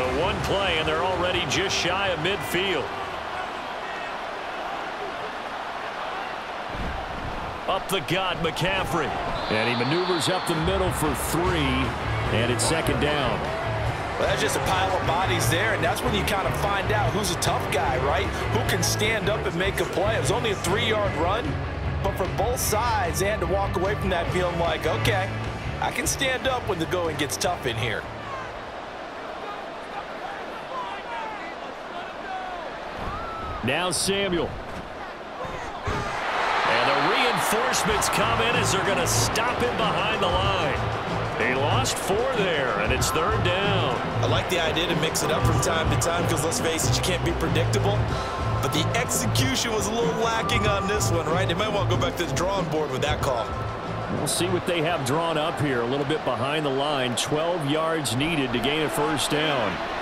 So one play, and they're already just shy of midfield. Up the gut, McCaffrey. And he maneuvers up the middle for three, and it's second down. Well, that's just a pile of bodies there, and that's when you kind of find out who's a tough guy, right? Who can stand up and make a play. It was only a three-yard run, but for both sides, they had to walk away from that feeling like, okay, I can stand up when the going gets tough in here. Now Samuel. And the reinforcements come in as they're going to stop him behind the line. They lost four there, and it's third down. I like the idea to mix it up from time to time because, let's face it, you can't be predictable. But the execution was a little lacking on this one, right? They might want to go back to the drawing board with that call. We'll see what they have drawn up here. A little bit behind the line. 12 yards needed to gain a first down.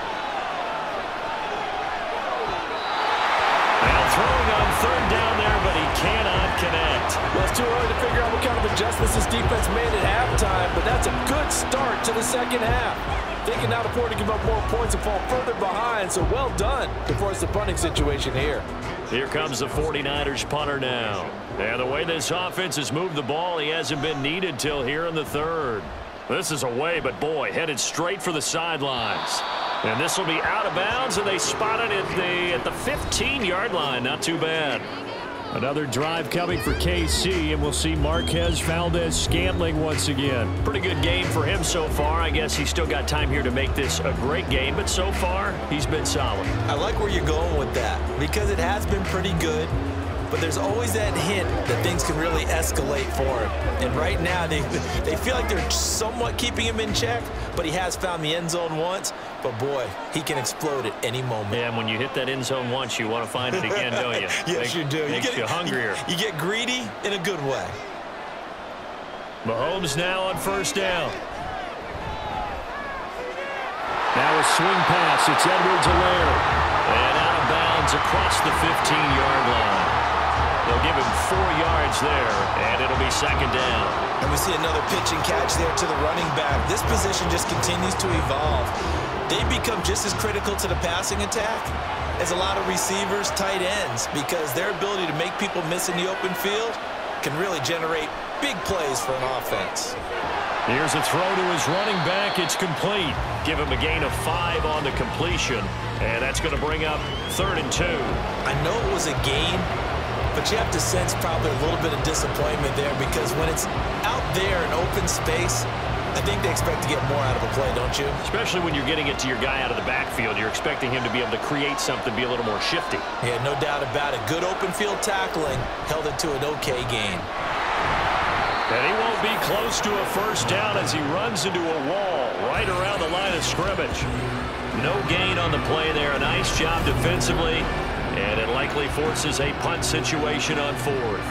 Too early to figure out what kind of adjustments this defense made at halftime, but that's a good start to the second half. They can now afford to give up more points and fall further behind, so well done to force the punting situation here. Here comes the 49ers punter now. And the way this offense has moved the ball, he hasn't been needed till here in the third. This is away, but boy, headed straight for the sidelines. And this will be out of bounds, and they spot it at the, at the 15-yard line. Not too bad. Another drive coming for KC, and we'll see Marquez Valdes-Scantling once again. Pretty good game for him so far. I guess he's still got time here to make this a great game, but so far, he's been solid. I like where you're going with that because it has been pretty good but there's always that hint that things can really escalate for him. And right now, they, they feel like they're somewhat keeping him in check, but he has found the end zone once. But, boy, he can explode at any moment. Yeah, and when you hit that end zone once, you want to find it again, don't you? yes, Make, you do. Makes you, get, you hungrier. You, you get greedy in a good way. Mahomes now on first down. Now a swing pass. It's Edwards-Helaire. And out of bounds across the 15-yard line. They'll give him four yards there, and it'll be second down. And we see another pitch and catch there to the running back. This position just continues to evolve. They become just as critical to the passing attack as a lot of receivers, tight ends, because their ability to make people miss in the open field can really generate big plays for an offense. Here's a throw to his running back. It's complete. Give him a gain of five on the completion, and that's going to bring up third and two. I know it was a gain, but you have to sense probably a little bit of disappointment there because when it's out there in open space, I think they expect to get more out of a play, don't you? Especially when you're getting it to your guy out of the backfield. You're expecting him to be able to create something, be a little more shifty. Yeah, no doubt about it. Good open field tackling held it to an okay game. And he won't be close to a first down as he runs into a wall right around the line of scrimmage. No gain on the play there. A nice job defensively. And it likely forces a punt situation on fourth.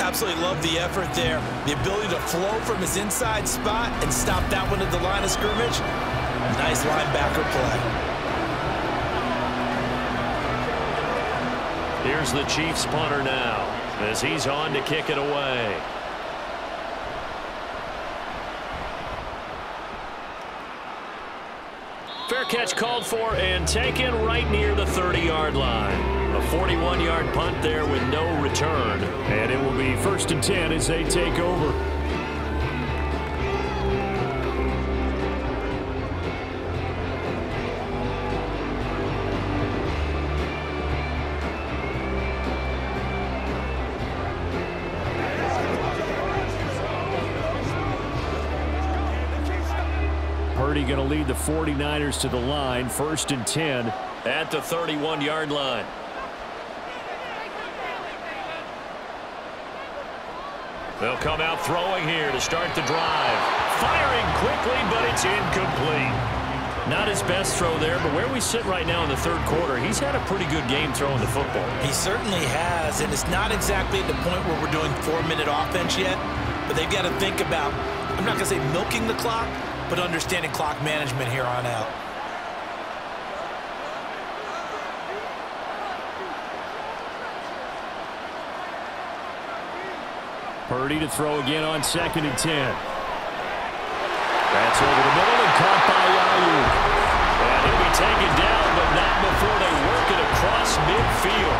Absolutely love the effort there. The ability to flow from his inside spot and stop that one at the line of scrimmage. Nice linebacker play. Here's the Chiefs punter now as he's on to kick it away. Catch called for and taken right near the 30-yard line. A 41-yard punt there with no return. And it will be first and 10 as they take over. To lead the 49ers to the line. First and 10 at the 31-yard line. They'll come out throwing here to start the drive. Firing quickly, but it's incomplete. Not his best throw there, but where we sit right now in the third quarter, he's had a pretty good game throwing the football. He certainly has, and it's not exactly at the point where we're doing four-minute offense yet, but they've got to think about, I'm not going to say milking the clock, but understanding clock management here on out. Purdy to throw again on second and 10. That's over the middle and caught by Aiyuk. And he'll be taken down, but not before they work it across midfield.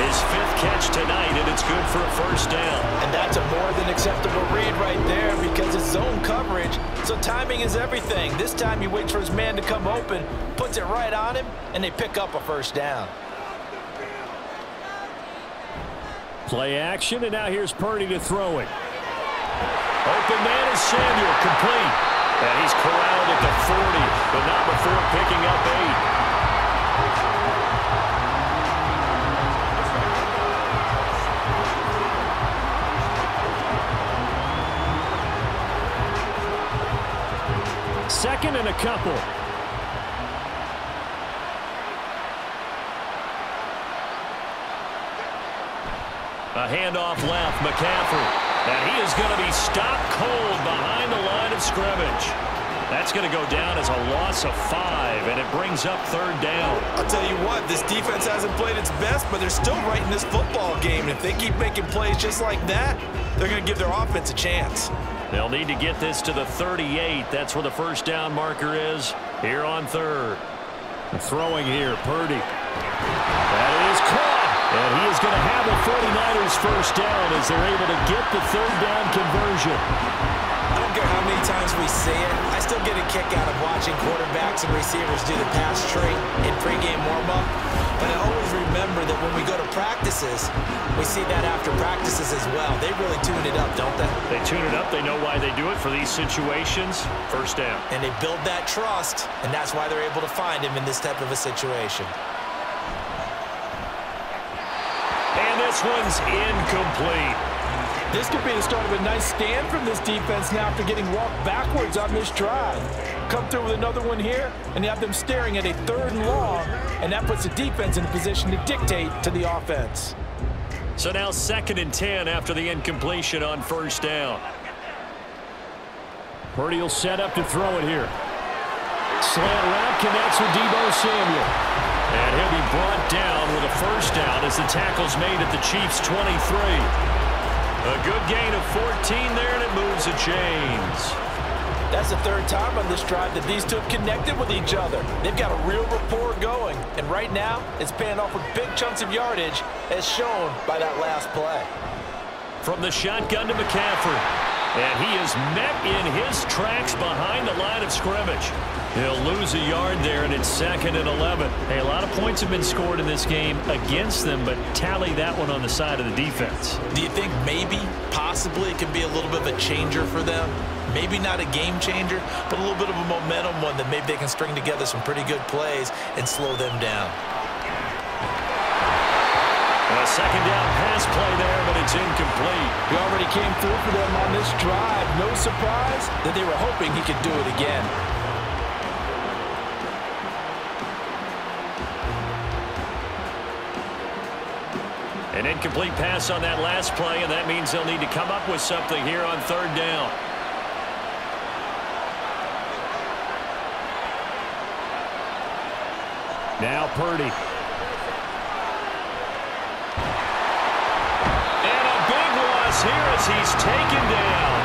His fifth catch tonight, and it's good for a first down. And that's a more than acceptable read right there because it's zone coverage, so timing is everything. This time he waits for his man to come open, puts it right on him, and they pick up a first down. Play action, and now here's Purdy to throw it. Open man is Samuel, complete. And he's corralled at the 40, but not before picking up eight. Couple. A handoff left, McCaffrey. And he is going to be stopped cold behind the line of scrimmage. That's going to go down as a loss of five, and it brings up third down. I'll tell you what, this defense hasn't played its best, but they're still right in this football game. And if they keep making plays just like that, they're going to give their offense a chance. They'll need to get this to the 38. That's where the first down marker is here on third. Throwing here, Purdy. That is caught. And he is going to have the 49ers first down as they're able to get the third down conversion. Don't care how many times we see it, I still get a kick out of watching quarterbacks and receivers do the pass tree in pregame warm-up. But I always remember that when we go to practices, we see that after practices as well. They really tune it up, don't they? They tune it up. They know why they do it for these situations. First down. And they build that trust, and that's why they're able to find him in this type of a situation. And this one's incomplete. This could be the start of a nice stand from this defense now after getting walked backwards on this drive. Come through with another one here, and you have them staring at a third and long, and that puts the defense in a position to dictate to the offense. So now second and 10 after the incompletion on first down. Purdy will set up to throw it here. Slant route connects with Deebo Samuel. And he'll be brought down with a first down as the tackle's made at the Chiefs' 23. A good gain of 14 there, and it moves the chains. That's the third time on this drive that these two have connected with each other. They've got a real rapport going, and right now it's paying off with big chunks of yardage as shown by that last play. From the shotgun to McCaffrey. And he is met in his tracks behind the line of scrimmage. He'll lose a yard there, and it's second and 11. Hey, a lot of points have been scored in this game against them, but tally that one on the side of the defense. Do you think maybe, possibly, it could be a little bit of a changer for them? Maybe not a game changer, but a little bit of a momentum one that maybe they can string together some pretty good plays and slow them down. A second down pass play there, but it's incomplete. He already came through for them on this drive. No surprise that they were hoping he could do it again. Incomplete pass on that last play, and that means they'll need to come up with something here on third down. Now Purdy. And a big loss here as he's taken down.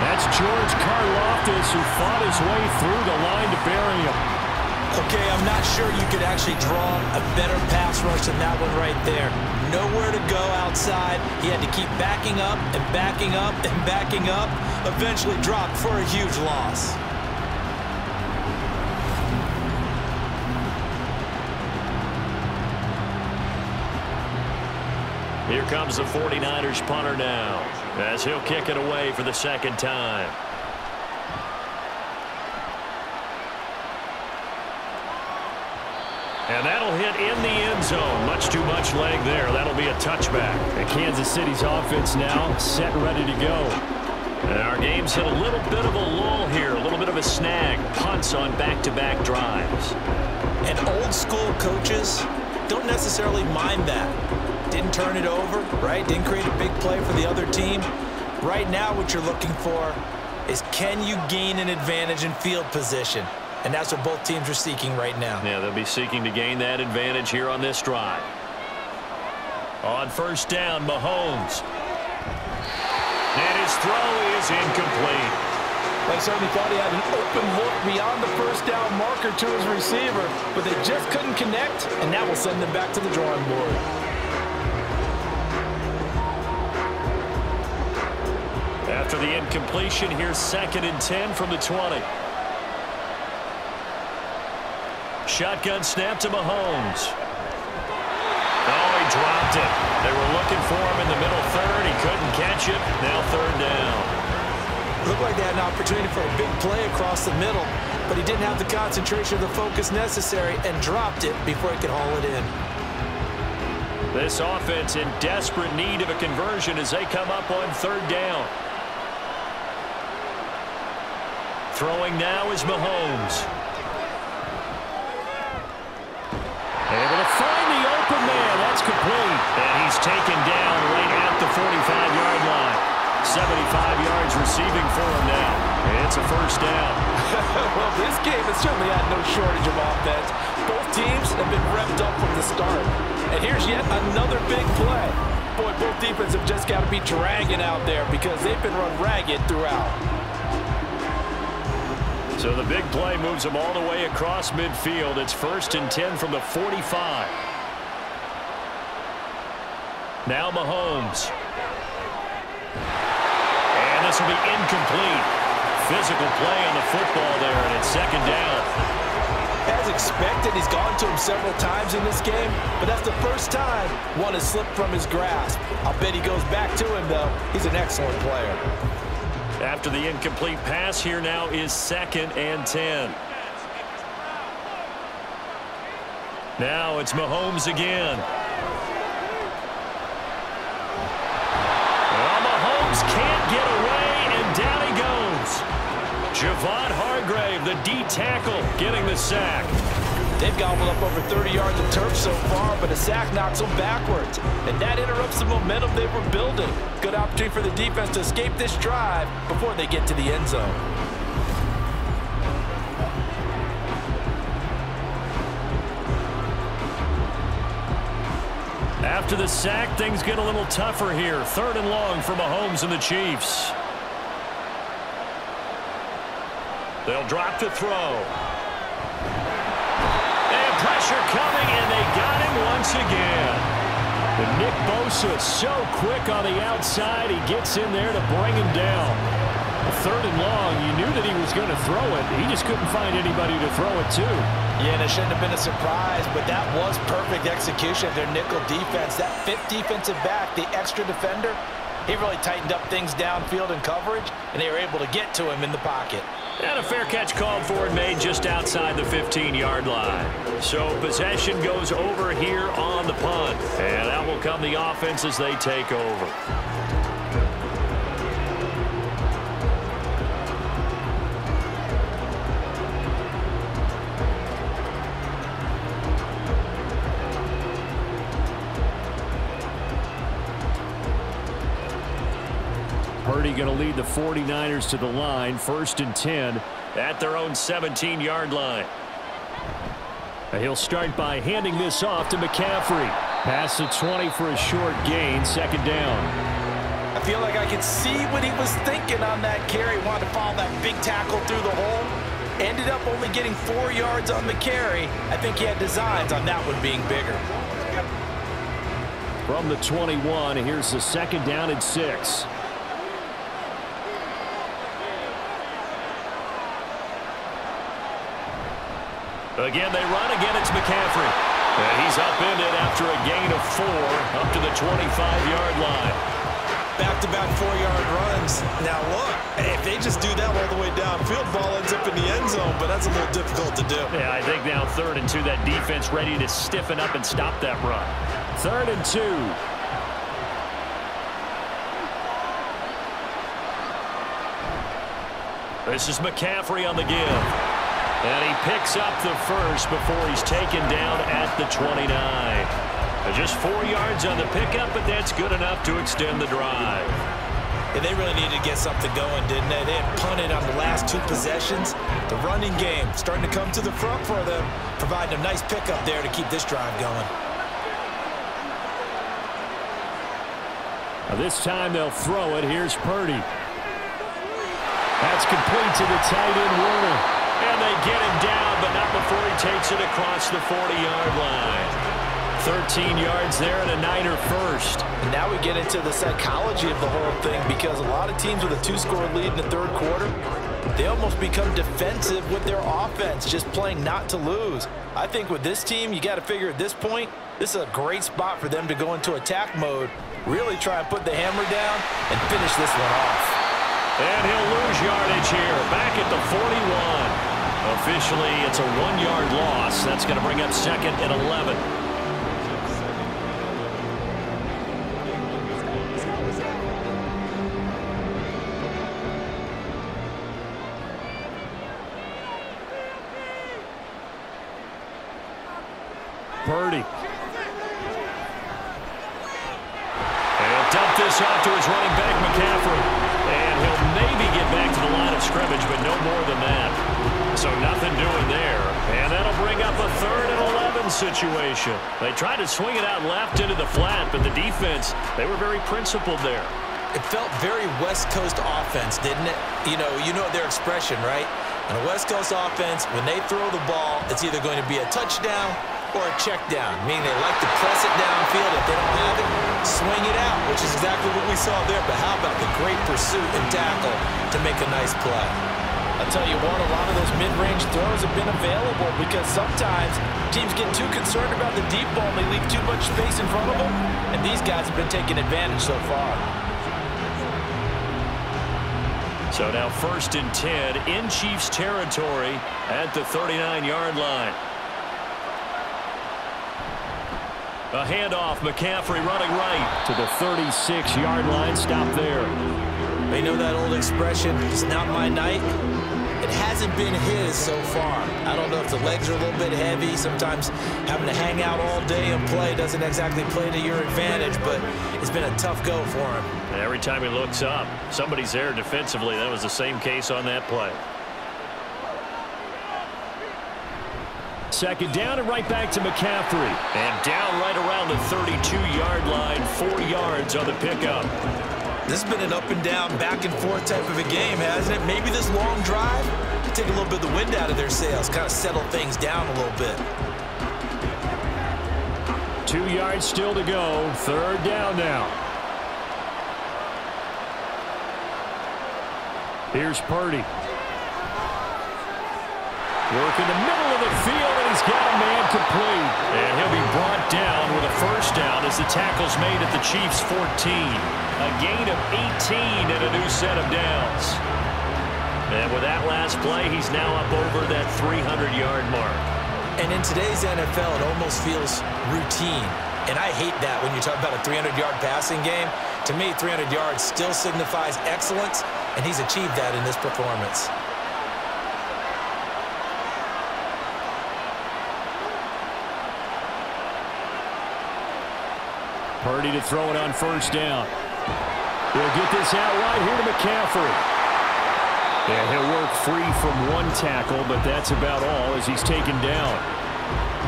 That's George Karlaftis who fought his way through the line to bury him. Okay, I'm not sure you could actually draw a better pass rush than that one right there. Nowhere to go outside. He had to keep backing up and backing up and backing up. Eventually dropped for a huge loss. Here comes the 49ers punter now as he'll kick it away for the second time. And in the end zone. Much too much leg there. That'll be a touchback. And Kansas City's offense now set ready to go. And our game's hit a little bit of a lull here, a little bit of a snag. Punts on back-to-back -back drives. And old school coaches don't necessarily mind that didn't turn it over, right? Didn't create a big play for the other team. Right now what you're looking for is can you gain an advantage in field position? And that's what both teams are seeking right now. Yeah, they'll be seeking to gain that advantage here on this drive. On first down, Mahomes. And his throw is incomplete. They certainly thought he had an open look beyond the first down marker to his receiver, but they just couldn't connect, and that will send them back to the drawing board. After the incompletion, here's second and 10 from the 20. Shotgun snap to Mahomes. Oh, he dropped it. They were looking for him in the middle third. He couldn't catch it. Now third down. Looked like they had an opportunity for a big play across the middle, but he didn't have the concentration or the focus necessary and dropped it before he could haul it in. This offense in desperate need of a conversion as they come up on third down. Throwing now is Mahomes. 75 yards receiving for him now. It's a first down. well, this game has certainly had no shortage of offense. Both teams have been revved up from the start. And here's yet another big play. Boy, both defenses have just got to be dragging out there because they've been run ragged throughout. So the big play moves them all the way across midfield. It's first and 10 from the 45. Now Mahomes. This will be incomplete. Physical play on the football there, and it's second down. As expected, he's gone to him several times in this game, but that's the first time one has slipped from his grasp. I'll bet he goes back to him, though. He's an excellent player. After the incomplete pass, here now is second and 10. Now it's Mahomes again. Tackle, getting the sack. They've gobbled up over 30 yards of turf so far, but a sack knocks them backwards. And that interrupts the momentum they were building. Good opportunity for the defense to escape this drive before they get to the end zone. After the sack, things get a little tougher here. Third and long for Mahomes and the Chiefs. They'll drop to throw. And pressure coming, and they got him once again. But Nick Bosa is so quick on the outside, he gets in there to bring him down. Third and long, you knew that he was going to throw it. He just couldn't find anybody to throw it to. Yeah, and it shouldn't have been a surprise, but that was perfect execution of their nickel defense. That fifth defensive back, the extra defender, he really tightened up things downfield in coverage, and they were able to get to him in the pocket. And a fair catch called for and made just outside the 15-yard line. So possession goes over here on the punt. And out will come the offense as they take over. Going to lead the 49ers to the line, first and 10 at their own 17-yard line. He'll start by handing this off to McCaffrey. Pass the 20 for a short gain, second down. I feel like I could see what he was thinking on that carry. Wanted to follow that big tackle through the hole. Ended up only getting four yards on the carry. I think he had designs on that one being bigger. From the 21, here's the second down and six. Again, they run. Again, it's McCaffrey. And he's upended after a gain of four up to the 25-yard line. Back-to-back four-yard runs. Now, look, if they just do that all the way downfield, ball ends up in the end zone, but that's a little difficult to do. Yeah, I think now third and two, that defense ready to stiffen up and stop that run. Third and two. This is McCaffrey on the give. And he picks up the first before he's taken down at the 29. Just four yards on the pickup, but that's good enough to extend the drive. And they really needed to get something going, didn't they? They had punted on the last two possessions. The running game starting to come to the front for them, providing a nice pickup there to keep this drive going. Now this time they'll throw it. Here's Purdy. That's complete to the tight end, Woerner. And they get him down, but not before he takes it across the 40-yard line. 13 yards there and a Niner first. And now we get into the psychology of the whole thing because a lot of teams with a two-score lead in the third quarter, they almost become defensive with their offense, just playing not to lose. I think with this team, you got to figure at this point, this is a great spot for them to go into attack mode, really try and put the hammer down and finish this one off. And he'll lose yardage here, back at the 41. Officially, it's a one-yard loss. That's going to bring up second and 11. Swing it out left into the flat, but the defense, they were very principled there. It felt very West Coast offense, didn't it? You know, you know their expression, right? On a West Coast offense, when they throw the ball, it's either going to be a touchdown or a check down, meaning they like to press it downfield. If they don't have it, swing it out, which is exactly what we saw there. But how about the great pursuit and tackle to make a nice play? I'll tell you what, a lot of those mid-range throws have been available because sometimes teams get too concerned about the deep ball and they leave too much space in front of them, and these guys have been taking advantage so far. So now first and 10 in Chiefs territory at the 39-yard line. A handoff, McCaffrey running right to the 36-yard line. Stop there. They know that old expression, it's not my night. It hasn't been his so far. I don't know if the legs are a little bit heavy. Sometimes having to hang out all day and play doesn't exactly play to your advantage, but it's been a tough go for him. And every time he looks up, somebody's there defensively. That was the same case on that play. Second down and right back to McCaffrey. And down right around the 32-yard line, four yards on the pickup. This has been an up and down, back and forth type of a game, hasn't it? Maybe this long drive take a little bit of the wind out of their sails, kind of settle things down a little bit. Two yards still to go. Third down now. Here's Purdy. Work in the middle of the field, man complete. And he'll be brought down with a first down as the tackle's made at the Chiefs' 14. A gain of 18 and a new set of downs. And with that last play, he's now up over that 300-yard mark. And in today's NFL, it almost feels routine. And I hate that when you talk about a 300-yard passing game. To me, 300 yards still signifies excellence, and he's achieved that in this performance. Purdy to throw it on first down. He'll get this out right here to McCaffrey. Yeah, he'll work free from one tackle, but that's about all as he's taken down.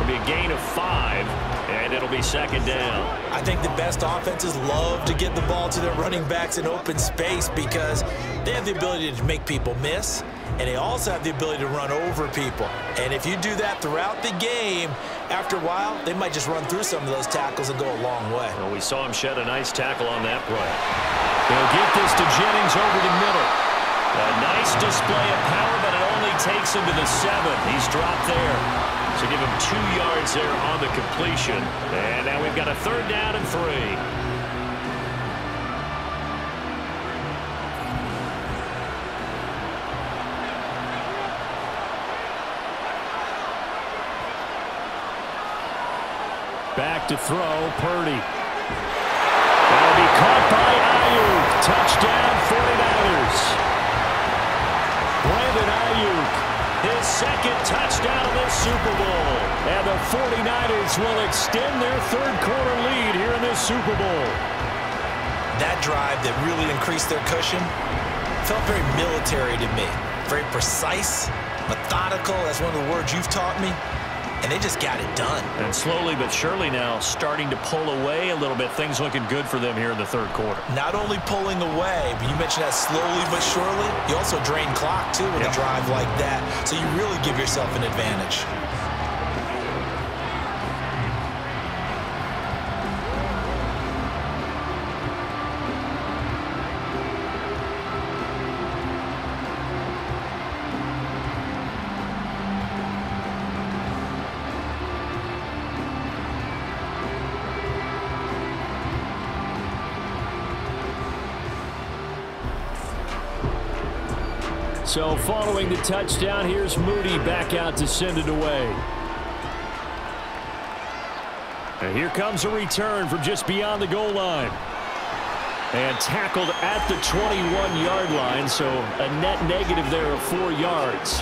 Be a gain of five, and it'll be second down. I think the best offenses love to get the ball to their running backs in open space because they have the ability to make people miss, and they also have the ability to run over people. And if you do that throughout the game, after a while, they might just run through some of those tackles and go a long way. Well, we saw him shed a nice tackle on that play. They'll get this to Jennings over the middle. A nice display of power, but it only takes him to the seven. He's dropped there. So give him two yards there on the completion. And now we've got a third down and three. Back to throw, Purdy. That'll be caught by Aiyuk. Touchdown, 49ers. Brandon Aiyuk, his second touchdown of this Super Bowl. And the 49ers will extend their third quarter lead here in this Super Bowl. That drive that really increased their cushion felt very military to me. Very precise, methodical. That's one of the words you've taught me. And they just got it done. And slowly but surely now starting to pull away a little bit. Things looking good for them here in the third quarter. Not only pulling away, but you mentioned that slowly but surely. You also drain clock, too, with yep. a drive like that. So you really give yourself an advantage. Following the touchdown, here's Moody back out to send it away. And here comes a return from just beyond the goal line. And tackled at the 21-yard line, so a net negative there of four yards.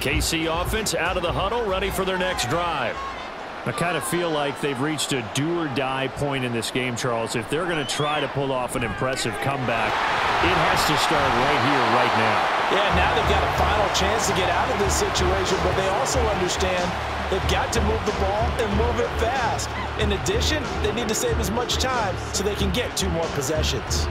KC offense out of the huddle, ready for their next drive. I kind of feel like they've reached a do-or-die point in this game, Charles. If they're going to try to pull off an impressive comeback, it has to start right here, right now. Yeah, now they've got a final chance to get out of this situation, but they also understand they've got to move the ball and move it fast. In addition, they need to save as much time so they can get two more possessions.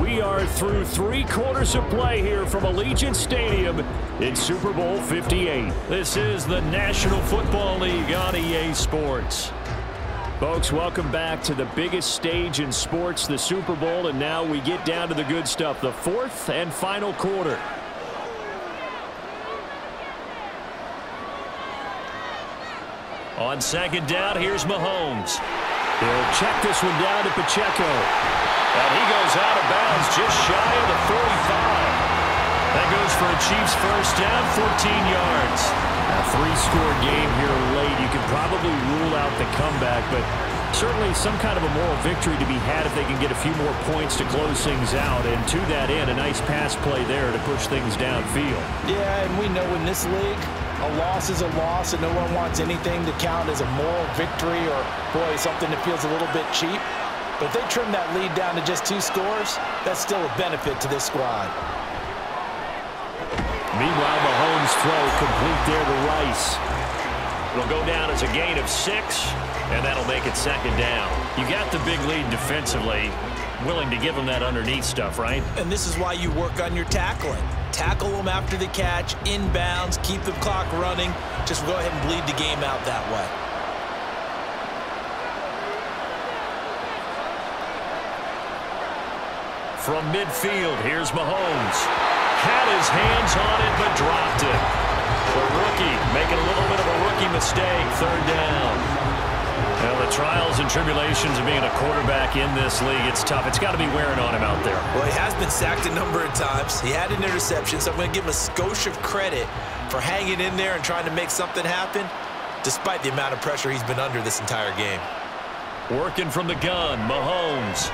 We are through three quarters of play here from Allegiant Stadium in Super Bowl 58. This is the National Football League on EA Sports. Folks, welcome back to the biggest stage in sports, the Super Bowl, and now we get down to the good stuff, the fourth and final quarter. On second down, here's Mahomes. He'll check this one down to Pacheco. And he goes out of bounds just shy of the 45. That goes for a Chiefs first down, 14 yards. A three-score game here late. You can probably rule out the comeback, but certainly some kind of a moral victory to be had if they can get a few more points to close things out. And to that end, a nice pass play there to push things downfield. Yeah, and we know in this league, a loss is a loss, and no one wants anything to count as a moral victory or, boy, something that feels a little bit cheap. But if they trim that lead down to just two scores, that's still a benefit to this squad. Meanwhile, Mahomes' throw complete there to Rice. It'll go down as a gain of six, and that'll make it second down. You got the big lead defensively, willing to give them that underneath stuff, right? And this is why you work on your tackling. Tackle them after the catch, inbounds, keep the clock running. Just go ahead and bleed the game out that way. From midfield, here's Mahomes. Had his hands on it, but dropped it. The rookie making a little bit of a rookie mistake, third down. Now, the trials and tribulations of being a quarterback in this league, it's tough. It's got to be wearing on him out there. Well, he has been sacked a number of times. He had an interception, so I'm going to give him a skosh of credit for hanging in there and trying to make something happen, despite the amount of pressure he's been under this entire game. Working from the gun, Mahomes.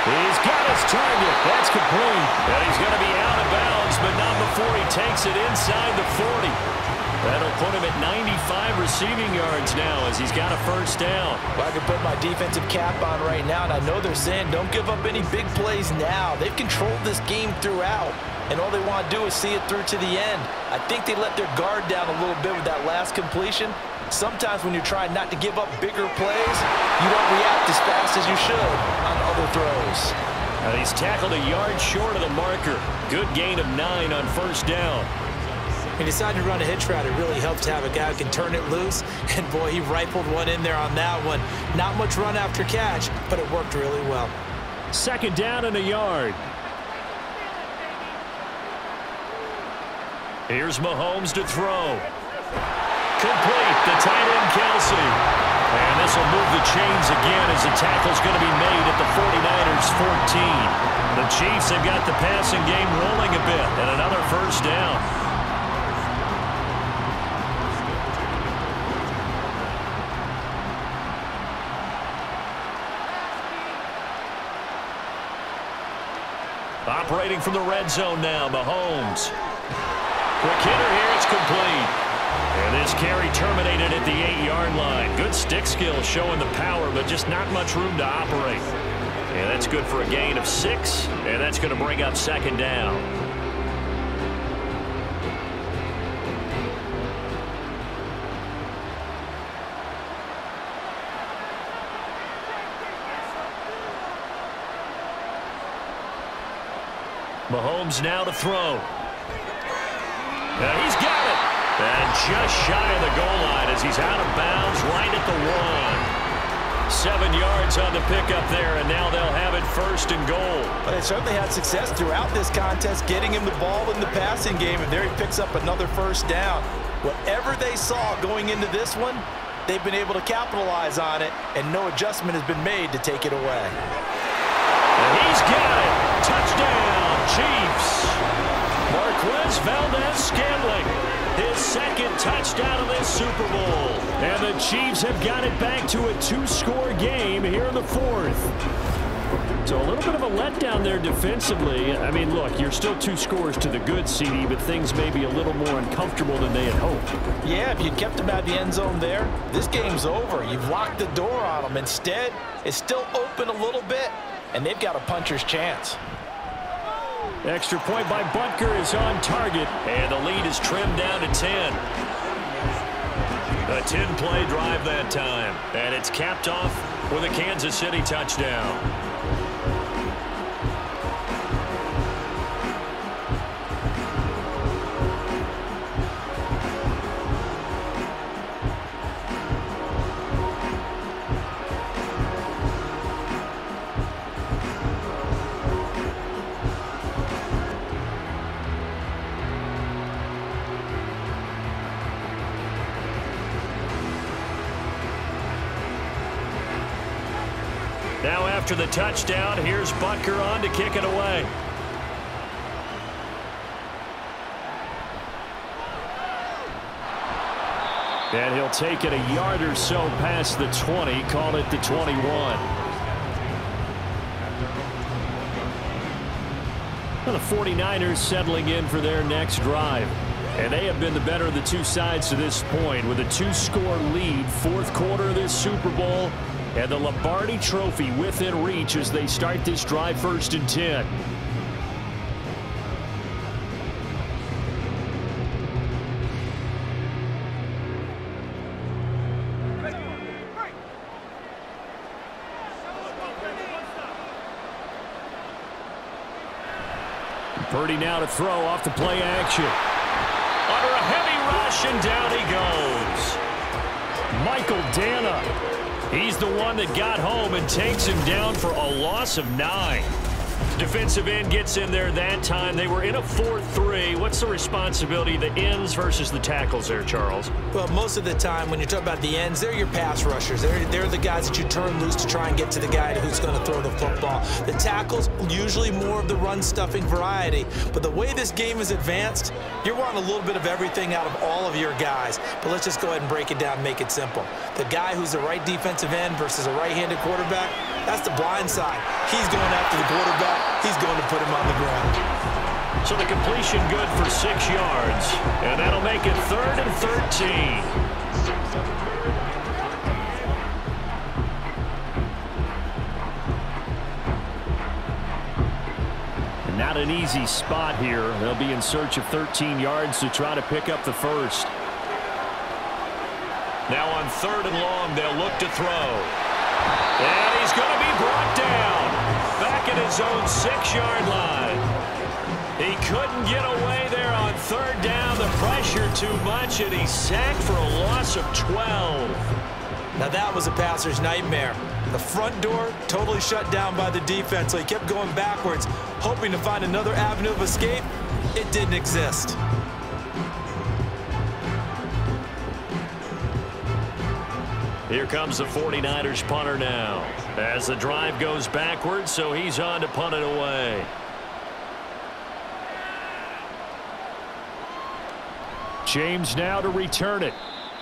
He's got his target. That's complete. And he's going to be out of bounds, but not before he takes it inside the 40. That'll put him at 95 receiving yards now as he's got a first down. Well, I can put my defensive cap on right now, and I know they're saying don't give up any big plays now. They've controlled this game throughout, and all they want to do is see it through to the end. I think they let their guard down a little bit with that last completion. Sometimes when you're trying not to give up bigger plays, you don't react as fast as you should on other throws. And he's tackled a yard short of the marker. Good gain of nine on first down. He decided to run a hitch route. It really helps to have a guy who can turn it loose. And, boy, he rifled one in there on that one. Not much run after catch, but it worked really well. Second down and a yard. Here's Mahomes to throw. Complete. The tight end, Kelce. And this will move the chains again as the tackle's going to be made at the 49ers 14. The Chiefs have got the passing game rolling a bit and another first down. Operating from the red zone now, Mahomes. Quick hitter here, it's complete. And this carry terminated at the eight-yard line. Good stick skill showing the power, but just not much room to operate. And that's good for a gain of six, and that's going to bring up second down. Mahomes now to throw. It. And just shy of the goal line as he's out of bounds right at the one. Seven yards on the pickup there, and now they'll have it first and goal. But they certainly had success throughout this contest, getting him the ball in the passing game, and there he picks up another first down. Whatever they saw going into this one, they've been able to capitalize on it, and no adjustment has been made to take it away. And he's got it. Touchdown, Chiefs. Marquez Valdes-Scantling. His second touchdown of this Super Bowl. And the Chiefs have got it back to a two-score game here in the fourth. So a little bit of a letdown there defensively. I mean, look, you're still two scores to the good, CD, but things may be a little more uncomfortable than they had hoped. Yeah, if you'd kept them out the end zone there, this game's over. You've locked the door on them. Instead, it's still open a little bit, and they've got a puncher's chance. Extra point by Butker is on target, and the lead is trimmed down to 10. A 10-play drive that time, and it's capped off with a Kansas City touchdown. After the touchdown. Here's Butker on to kick it away. And he'll take it a yard or so past the 20, call it the 21. Well, the 49ers settling in for their next drive. And they have been the better of the two sides to this point with a two-score lead, fourth quarter of this Super Bowl, and the Lombardi Trophy within reach as they start this drive first and 10. Purdy now to throw off the play action. Under a heavy rush, and down he goes. Michael Danna He's the one that got home and takes him down for a loss of nine. Defensive end gets in there that time. They were in a 4-3. What's the responsibility, the ends versus the tackles there, Charles? Well, most of the time when you talk about the ends, they're your pass rushers. They're, they're the guys that you turn loose to try and get to the guy who's going to throw the football. The tackles, usually more of the run-stuffing variety. But the way this game is advanced, you're wanting a little bit of everything out of all of your guys. But let's just go ahead and break it down make it simple. The guy who's the right defensive end versus a right-handed quarterback, that's the blind side. He's going after the quarterback he's going to put him on the ground. So the completion good for six yards. And that'll make it third and 13. not an easy spot here. They'll be in search of 13 yards to try to pick up the first. Now on third and long, they'll look to throw. And he's going to be brought down back at his own six-yard line. He couldn't get away there on third down. The pressure too much, and he's sacked for a loss of 12. Now that was a passer's nightmare. The front door totally shut down by the defense, so he kept going backwards, hoping to find another avenue of escape. It didn't exist. Here comes the 49ers punter now. As the drive goes backwards, so he's on to punt it away. James now to return it.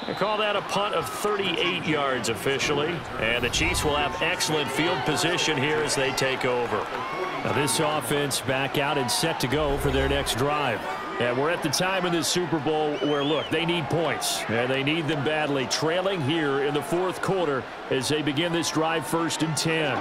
They call that a punt of 38 yards officially. And the Chiefs will have excellent field position here as they take over. Now this offense back out and set to go for their next drive. And we're at the time in this Super Bowl where, look, they need points. And they need them badly. Trailing here in the fourth quarter as they begin this drive first and 10.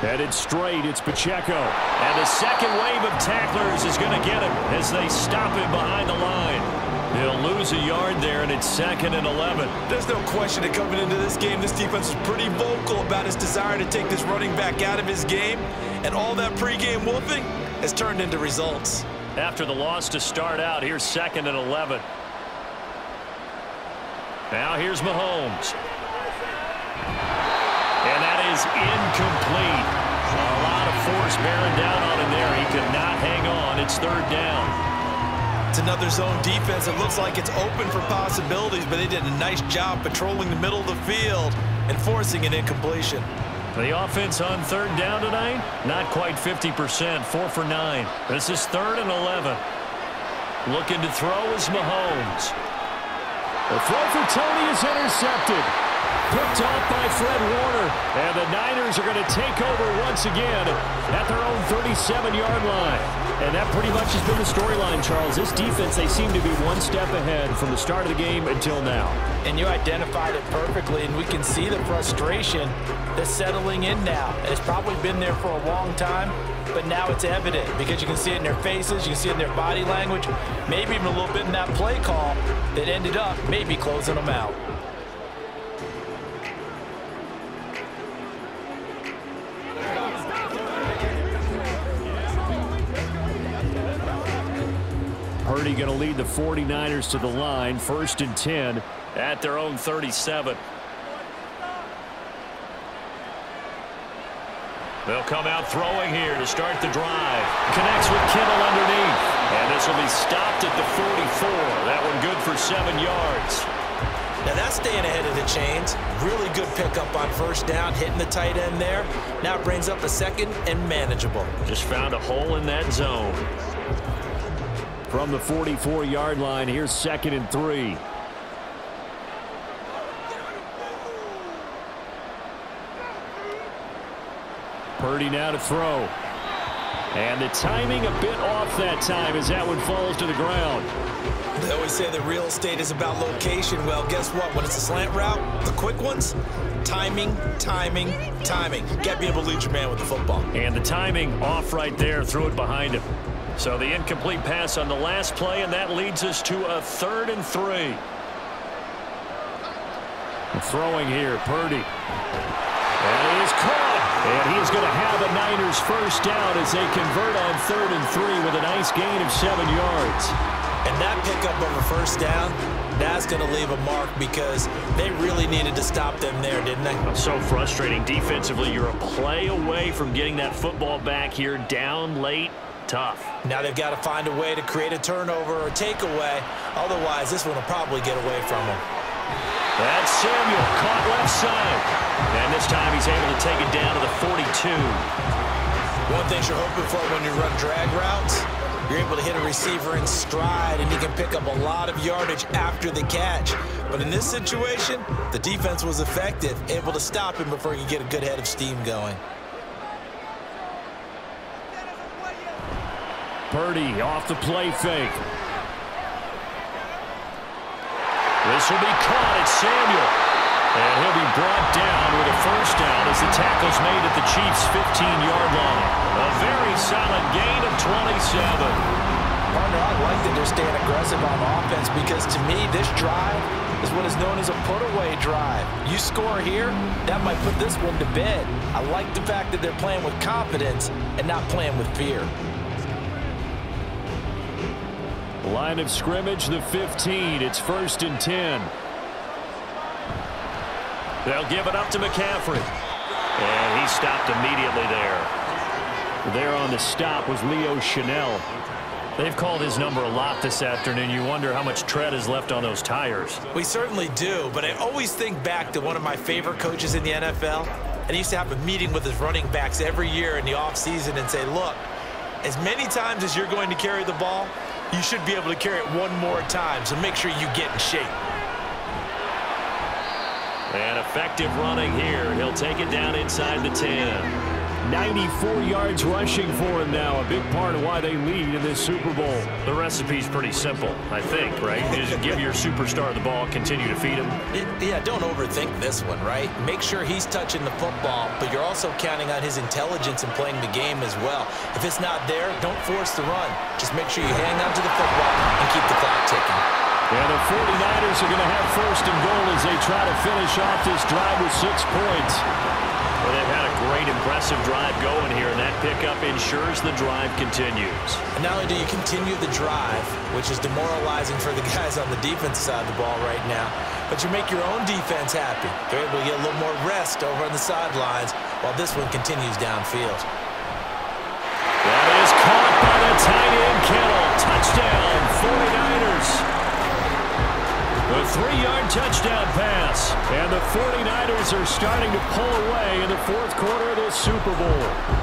Headed straight, it's Pacheco. And the second wave of tacklers is going to get him as they stop him behind the line. He'll lose a yard there, and it's second and 11. There's no question that coming into this game, this defense is pretty vocal about his desire to take this running back out of his game, and all that pregame wolfing has turned into results. After the loss to start out, here's second and 11. Now here's Mahomes. And that is incomplete. A lot of force bearing down on him there. He could not hang on. It's third down. It's another zone defense. It looks like it's open for possibilities, but they did a nice job patrolling the middle of the field and forcing an incompletion. The offense on third down tonight, not quite 50%, four for nine. This is third and 11. Looking to throw is Mahomes. The throw for Toney is intercepted. Picked off by Fred Warner. And the Niners are going to take over once again at their own 37-yard line. And that pretty much has been the storyline, Charles. This defense, they seem to be one step ahead from the start of the game until now. And you identified it perfectly, and we can see the frustration that's settling in now. It's probably been there for a long time, but now it's evident because you can see it in their faces, you can see it in their body language, maybe even a little bit in that play call that ended up maybe closing them out. Purdy going to lead the 49ers to the line, first and 10 at their own 37. They'll come out throwing here to start the drive. Connects with Kittle underneath. And this will be stopped at the 44. That one good for seven yards. Now that's staying ahead of the chains. Really good pickup on first down, hitting the tight end there. Now it brings up a second and manageable. Just found a hole in that zone. From the 44-yard line, here's second and three. Purdy now to throw. And the timing a bit off that time as that one falls to the ground. They always say that real estate is about location. Well, guess what? When it's a slant route, the quick ones, timing, timing, timing. Got to be able to lead your man with the football. And the timing off right there. Throw it behind him. So the incomplete pass on the last play, and that leads us to a third and three. Throwing here, Purdy. And he is caught. And he is going to have a Niners first down as they convert on third and three with a nice gain of seven yards. And that pickup of a first down, that's going to leave a mark because they really needed to stop them there, didn't they? So frustrating. Defensively, you're a play away from getting that football back here down late. Tough. Now they've got to find a way to create a turnover or takeaway. Otherwise, this one will probably get away from them. That's Samuel caught left side. And this time he's able to take it down to the 42. One thing you're hoping for when you run drag routes, you're able to hit a receiver in stride and he can pick up a lot of yardage after the catch. But in this situation, the defense was effective, able to stop him before he could get a good head of steam going. Purdy off the play fake. This will be caught. It's Samuel. And he'll be brought down with a first down as the tackle's made at the Chiefs' 15-yard line. A very solid gain of 27. Partner, I like that they're staying aggressive on offense because to me, this drive is what is known as a put-away drive. You score here, that might put this one to bed. I like the fact that they're playing with confidence and not playing with fear. Line of scrimmage, the 15. It's first and 10. They'll give it up to McCaffrey. And he stopped immediately there. There on the stop was Leo Chenal. They've called his number a lot this afternoon. You wonder how much tread is left on those tires. We certainly do, but I always think back to one of my favorite coaches in the NFL. And he used to have a meeting with his running backs every year in the offseason and say, look, as many times as you're going to carry the ball, you should be able to carry it one more time, so make sure you get in shape. And effective running here. He'll take it down inside the 10. 94 yards rushing for him now. A big part of why they lead in this Super Bowl. The recipe's pretty simple, I think, right? Just give your superstar the ball, continue to feed him. Yeah, don't overthink this one, right? Make sure he's touching the football, but you're also counting on his intelligence in playing the game as well. If it's not there, don't force the run. Just make sure you hang on to the football and keep the clock ticking. Yeah, the 49ers are going to have first and goal as they try to finish off this drive with six points. They've had a great, impressive drive going here, and that pickup ensures the drive continues. And not only do you continue the drive, which is demoralizing for the guys on the defensive side of the ball right now, but you make your own defense happy. They're able to get a little more rest over on the sidelines while this one continues downfield. That is caught by the tight end, Kittle. Touchdown, 49ers. A three-yard touchdown pass. And the 49ers are starting to pull away in the fourth quarter of this Super Bowl.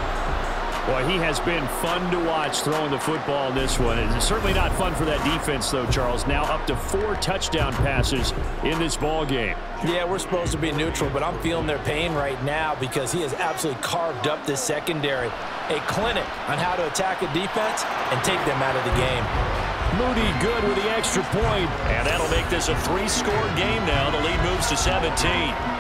Well, he has been fun to watch throwing the football in this one. It's certainly not fun for that defense, though, Charles. Now up to four touchdown passes in this ball game. Yeah, we're supposed to be neutral, but I'm feeling their pain right now because he has absolutely carved up this secondary. A clinic on how to attack a defense and take them out of the game. Moody good with the extra point, and that'll make this a three-score game now. The lead moves to 17.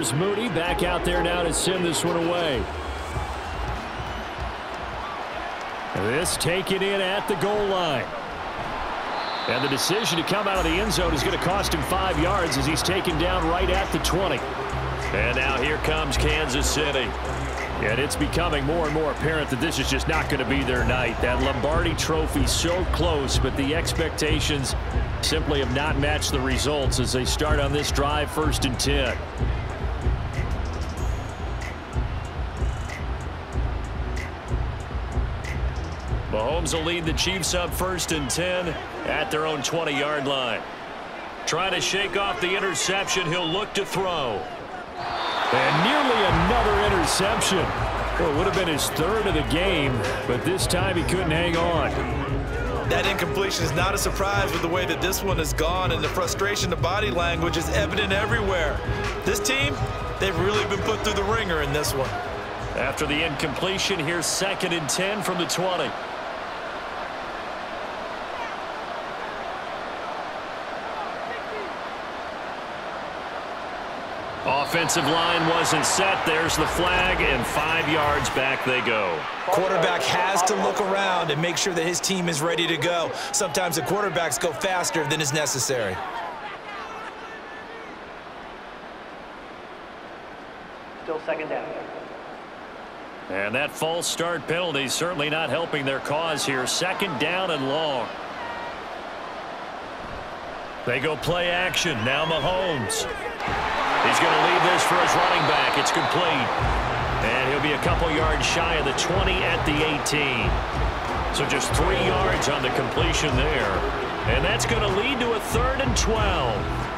Here's Moody back out there now to send this one away. This taken in at the goal line. And the decision to come out of the end zone is going to cost him five yards as he's taken down right at the 20. And now here comes Kansas City. And it's becoming more and more apparent that this is just not going to be their night. That Lombardi trophy so close, but the expectations simply have not matched the results as they start on this drive first and 10. Mahomes will lead the Chiefs up first and 10 at their own 20-yard line. Trying to shake off the interception. He'll look to throw. And nearly another interception. Well, it would have been his third of the game, but this time he couldn't hang on. That incompletion is not a surprise with the way that this one has gone, and the frustration, the body language is evident everywhere. This team, they've really been put through the ringer in this one. After the incompletion, here's second and 10 from the 20. Offensive line wasn't set. There's the flag, and five yards back they go. Quarterback has to look around and make sure that his team is ready to go. Sometimes the quarterbacks go faster than is necessary. Still second down. And that false start penalty certainly not helping their cause here. Second down and long. They go play action. Now Mahomes. He's going to leave this for his running back. It's complete. And he'll be a couple yards shy of the 20 at the 18. So just three yards on the completion there. And that's going to lead to a third and 12.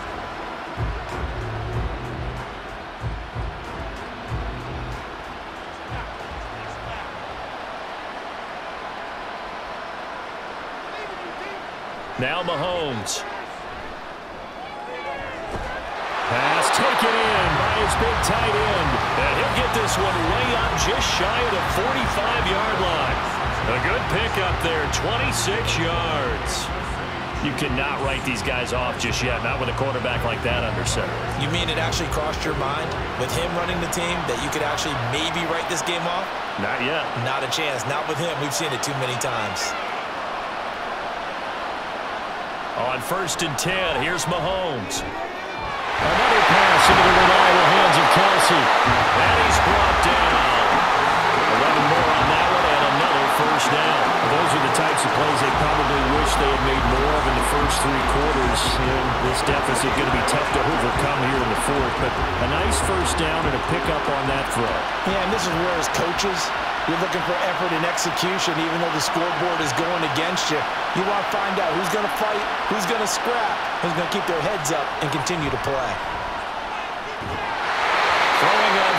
Now Mahomes. Pass taken in by his big tight end. And he'll get this one way up just shy of the 45-yard line. A good pickup there, 26 yards. You cannot write these guys off just yet, not with a quarterback like that under center. You mean it actually crossed your mind with him running the team that you could actually maybe write this game off? Not yet. Not a chance. Not with him. We've seen it too many times. On first and 10, here's Mahomes. Kelce. And he's brought down. 11 more on that one and another first down. Those are the types of plays they probably wish they had made more of in the first three quarters. And this deficit going to be tough to overcome here in the fourth. But a nice first down and a pickup on that throw. Yeah, and this is where as coaches, you're looking for effort and execution even though the scoreboard is going against you. You want to find out who's going to fight, who's going to scrap, who's going to keep their heads up and continue to play.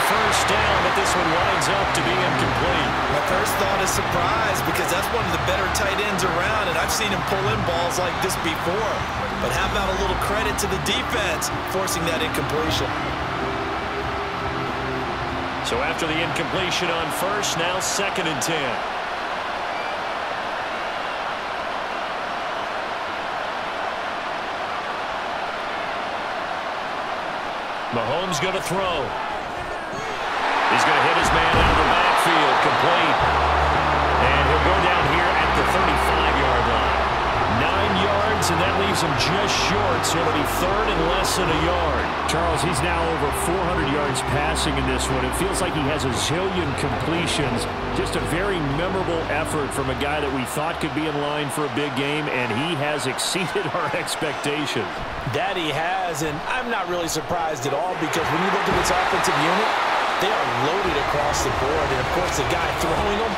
First down, but this one winds up to be incomplete. My first thought is surprise because that's one of the better tight ends around, and I've seen him pull in balls like this before. But how about a little credit to the defense forcing that incompletion? So after the incompletion on first, now second and 10. Mahomes going to throw. He's going to hit his man out of the backfield, complete. And he'll go down here at the 35-yard line. Nine yards, and that leaves him just short, so it'll be third and less than a yard. Charles, he's now over 400 yards passing in this one. It feels like he has a zillion completions. Just a very memorable effort from a guy that we thought could be in line for a big game, and he has exceeded our expectations. That he has, and I'm not really surprised at all because when you look at this offensive unit, they are loaded across the board. And, of course, the guy throwing them,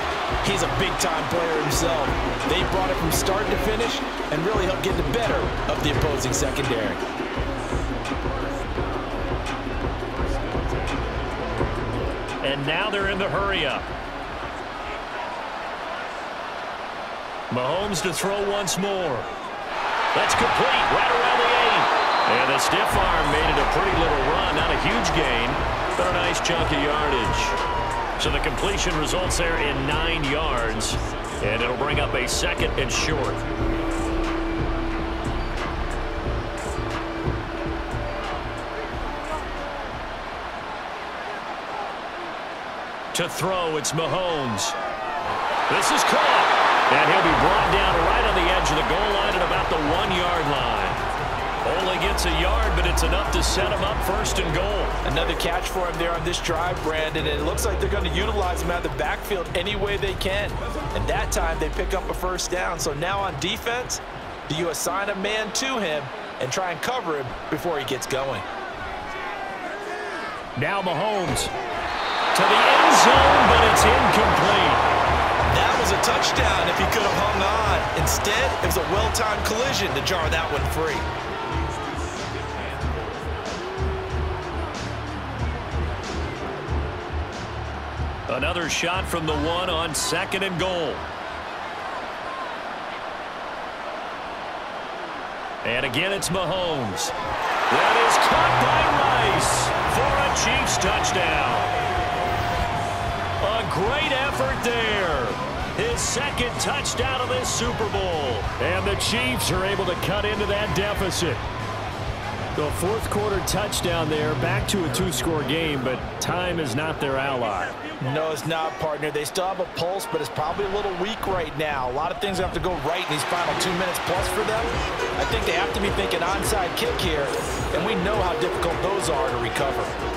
he's a big-time player himself. They brought it from start to finish and really helped get the better of the opposing secondary. And now they're in the hurry-up. Mahomes to throw once more. That's complete right around the eight. And the stiff arm made it a pretty little run. Not a huge gain, but a nice chunk of yardage. So the completion results there in nine yards. And it'll bring up a second and short. To throw, it's Mahomes. This is caught. And he'll be brought down right on the edge of the goal line at about the one-yard line. Only gets a yard, but it's enough to set him up first and goal. Another catch for him there on this drive, Brandon, and it looks like they're going to utilize him out of the backfield any way they can. And that time they pick up a first down. So now on defense, do you assign a man to him and try and cover him before he gets going? Now Mahomes to the end zone, but it's incomplete. That was a touchdown if he could have hung on. Instead, it was a well-timed collision to jar that one free. Another shot from the one on second and goal. And again, it's Mahomes. That is caught by Rice for a Chiefs touchdown. A great effort there. His second touchdown of this Super Bowl. And the Chiefs are able to cut into that deficit. The fourth quarter touchdown there, back to a two-score game, but time is not their ally. No, it's not, partner. They still have a pulse, but it's probably a little weak right now. A lot of things have to go right in these final two minutes plus for them. I think they have to be thinking onside kick here, and we know how difficult those are to recover.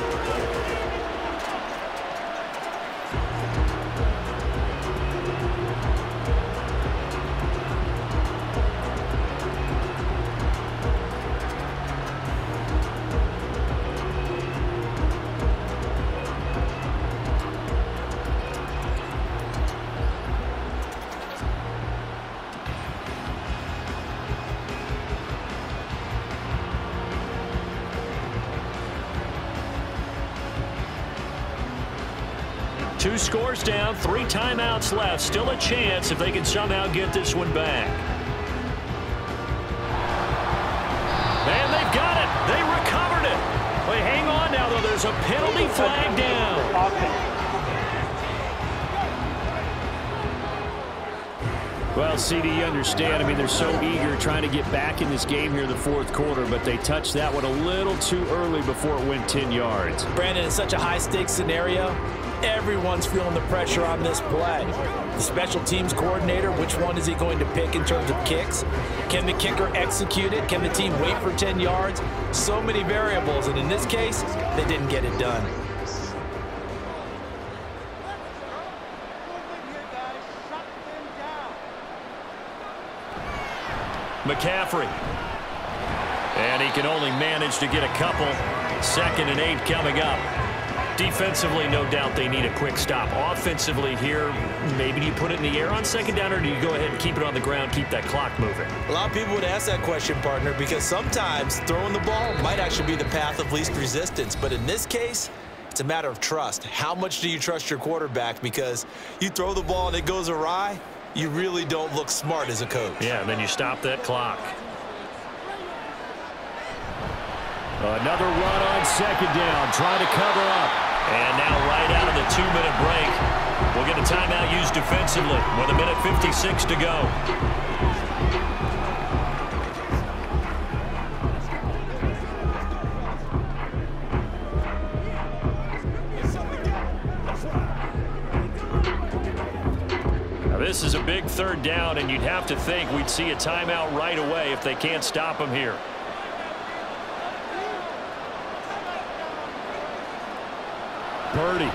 Three timeouts left. Still a chance if they can somehow get this one back. And they've got it. They recovered it. Wait, hang on now, though. There's a penalty flag down. Well, CD, you understand. I mean, they're so eager trying to get back in this game here in the fourth quarter, but they touched that one a little too early before it went 10 yards. Brandon, in such a high-stakes scenario, everyone's feeling the pressure on this play. The special teams coordinator, which one is he going to pick in terms of kicks? Can the kicker execute it? Can the team wait for 10 yards? So many variables, and in this case, they didn't get it done. McCaffrey. And he can only manage to get a couple. Second and eight coming up. Defensively, no doubt they need a quick stop. Offensively here, maybe do you put it in the air on second down or do you go ahead and keep it on the ground, keep that clock moving? A lot of people would ask that question, partner, because sometimes throwing the ball might actually be the path of least resistance. But in this case, it's a matter of trust. How much do you trust your quarterback? Because you throw the ball and it goes awry, you really don't look smart as a coach. Yeah, and then you stop that clock. Another run on second down, trying to cover up. And now right out of the two-minute break, we'll get a timeout used defensively with a minute 56 to go. Now this is a big third down, and you'd have to think we'd see a timeout right away if they can't stop him here. Purdy.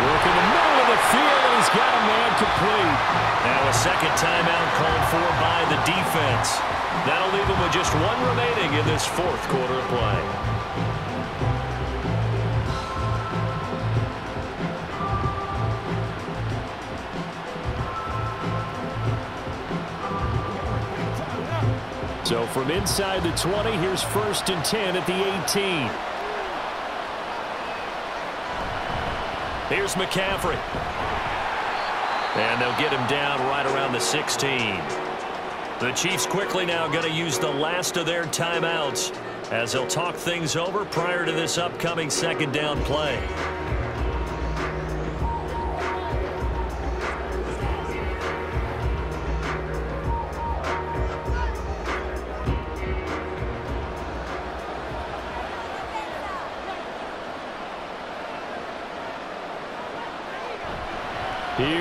Working the middle of the field, he's got a man complete. Now a second timeout called for by the defense. That'll leave them with just one remaining in this fourth quarter of play. So from inside the 20, here's first and 10 at the 18. Here's McCaffrey. And they'll get him down right around the 16. The Chiefs quickly now going to use the last of their timeouts as they'll talk things over prior to this upcoming second down play.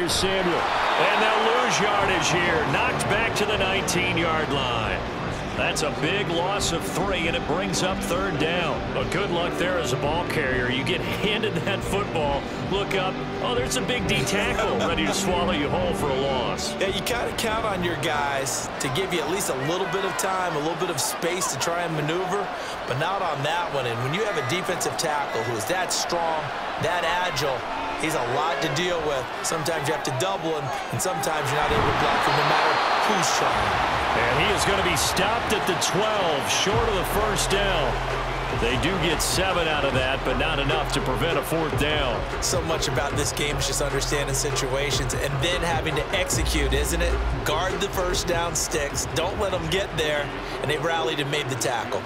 Samuel. And they'll lose yardage here. Knocked back to the 19-yard line. That's a big loss of three, and it brings up third down. But good luck there as a ball carrier. You get handed that football, look up, oh, there's a big D tackle ready to swallow you whole for a loss. Yeah, you kind of count on your guys to give you at least a little bit of time, a little bit of space to try and maneuver, but not on that one. And when you have a defensive tackle who is that strong, that agile, He's a lot to deal with. Sometimes you have to double him, and sometimes you're not able to block him no matter who's trying. And he is going to be stopped at the 12, short of the first down. They do get seven out of that, but not enough to prevent a fourth down. So much about this game is just understanding situations and then having to execute, isn't it? Guard the first down sticks. Don't let them get there. And they rallied and made the tackle.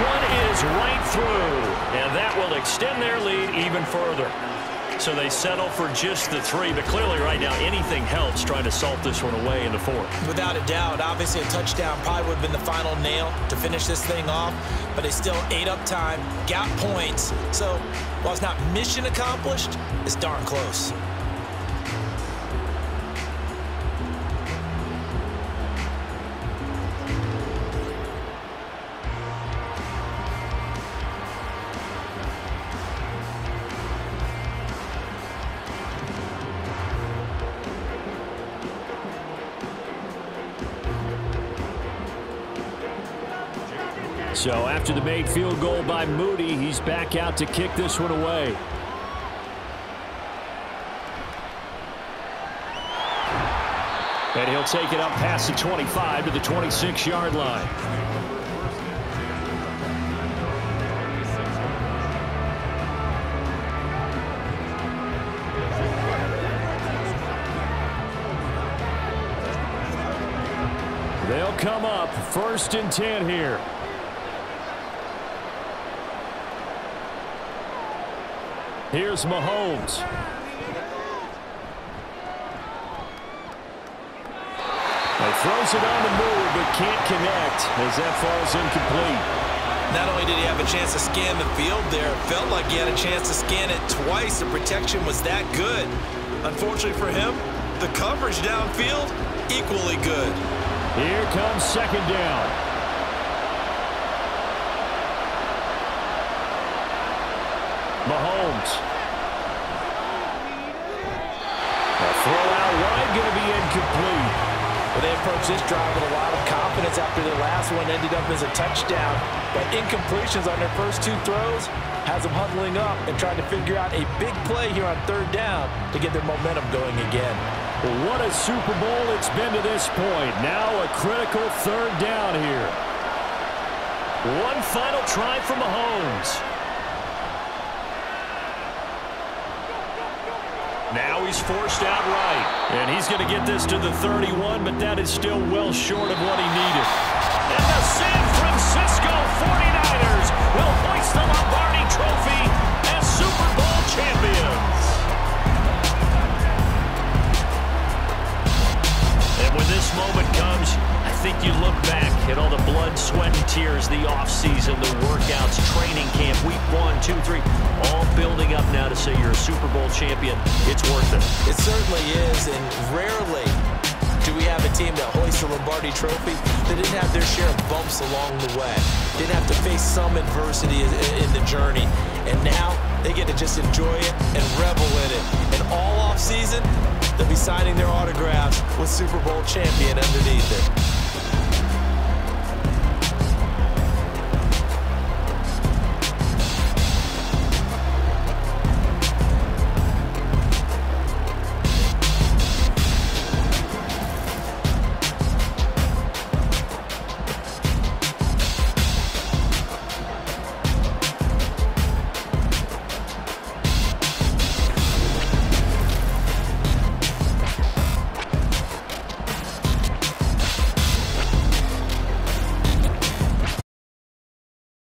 One is right through, and that will extend their lead even further. So they settle for just the three, but clearly right now anything helps trying to salt this one away in the fourth. Without a doubt. Obviously a touchdown probably would have been the final nail to finish this thing off, but they still ate up time, got points. So while it's not mission accomplished, it's darn close. So after the made field goal by Moody, he's back out to kick this one away. And he'll take it up past the 25 to the 26-yard line. They'll come up first and 10 here. Here's Mahomes. He throws it on the move, but can't connect as that falls incomplete. Not only did he have a chance to scan the field there, it felt like he had a chance to scan it twice. The protection was that good. Unfortunately for him, the coverage downfield, equally good. Here comes second down. Mahomes. A throw out wide going to be incomplete. Well, they approach this drive with a lot of confidence after their last one ended up as a touchdown. But incompletions on their first two throws has them huddling up and trying to figure out a big play here on third down to get their momentum going again. Well, what a Super Bowl it's been to this point. Now a critical third down here. One final try for Mahomes. Now he's forced out right. And he's going to get this to the 31, but that is still well short of what he needed. And the San Francisco 49ers will hoist the Lombardi Trophy as Super Bowl champions. And when this moment comes, think you look back at all the blood, sweat, and tears, the offseason, the workouts, training camp, week one, two, three, all building up now to say you're a Super Bowl champion. It's worth it. It certainly is, and rarely do we have a team that hoists a Lombardi trophy that didn't have their share of bumps along the way, didn't have to face some adversity in the journey, and now they get to just enjoy it and revel in it. And all off season, they'll be signing their autographs with Super Bowl champion underneath it.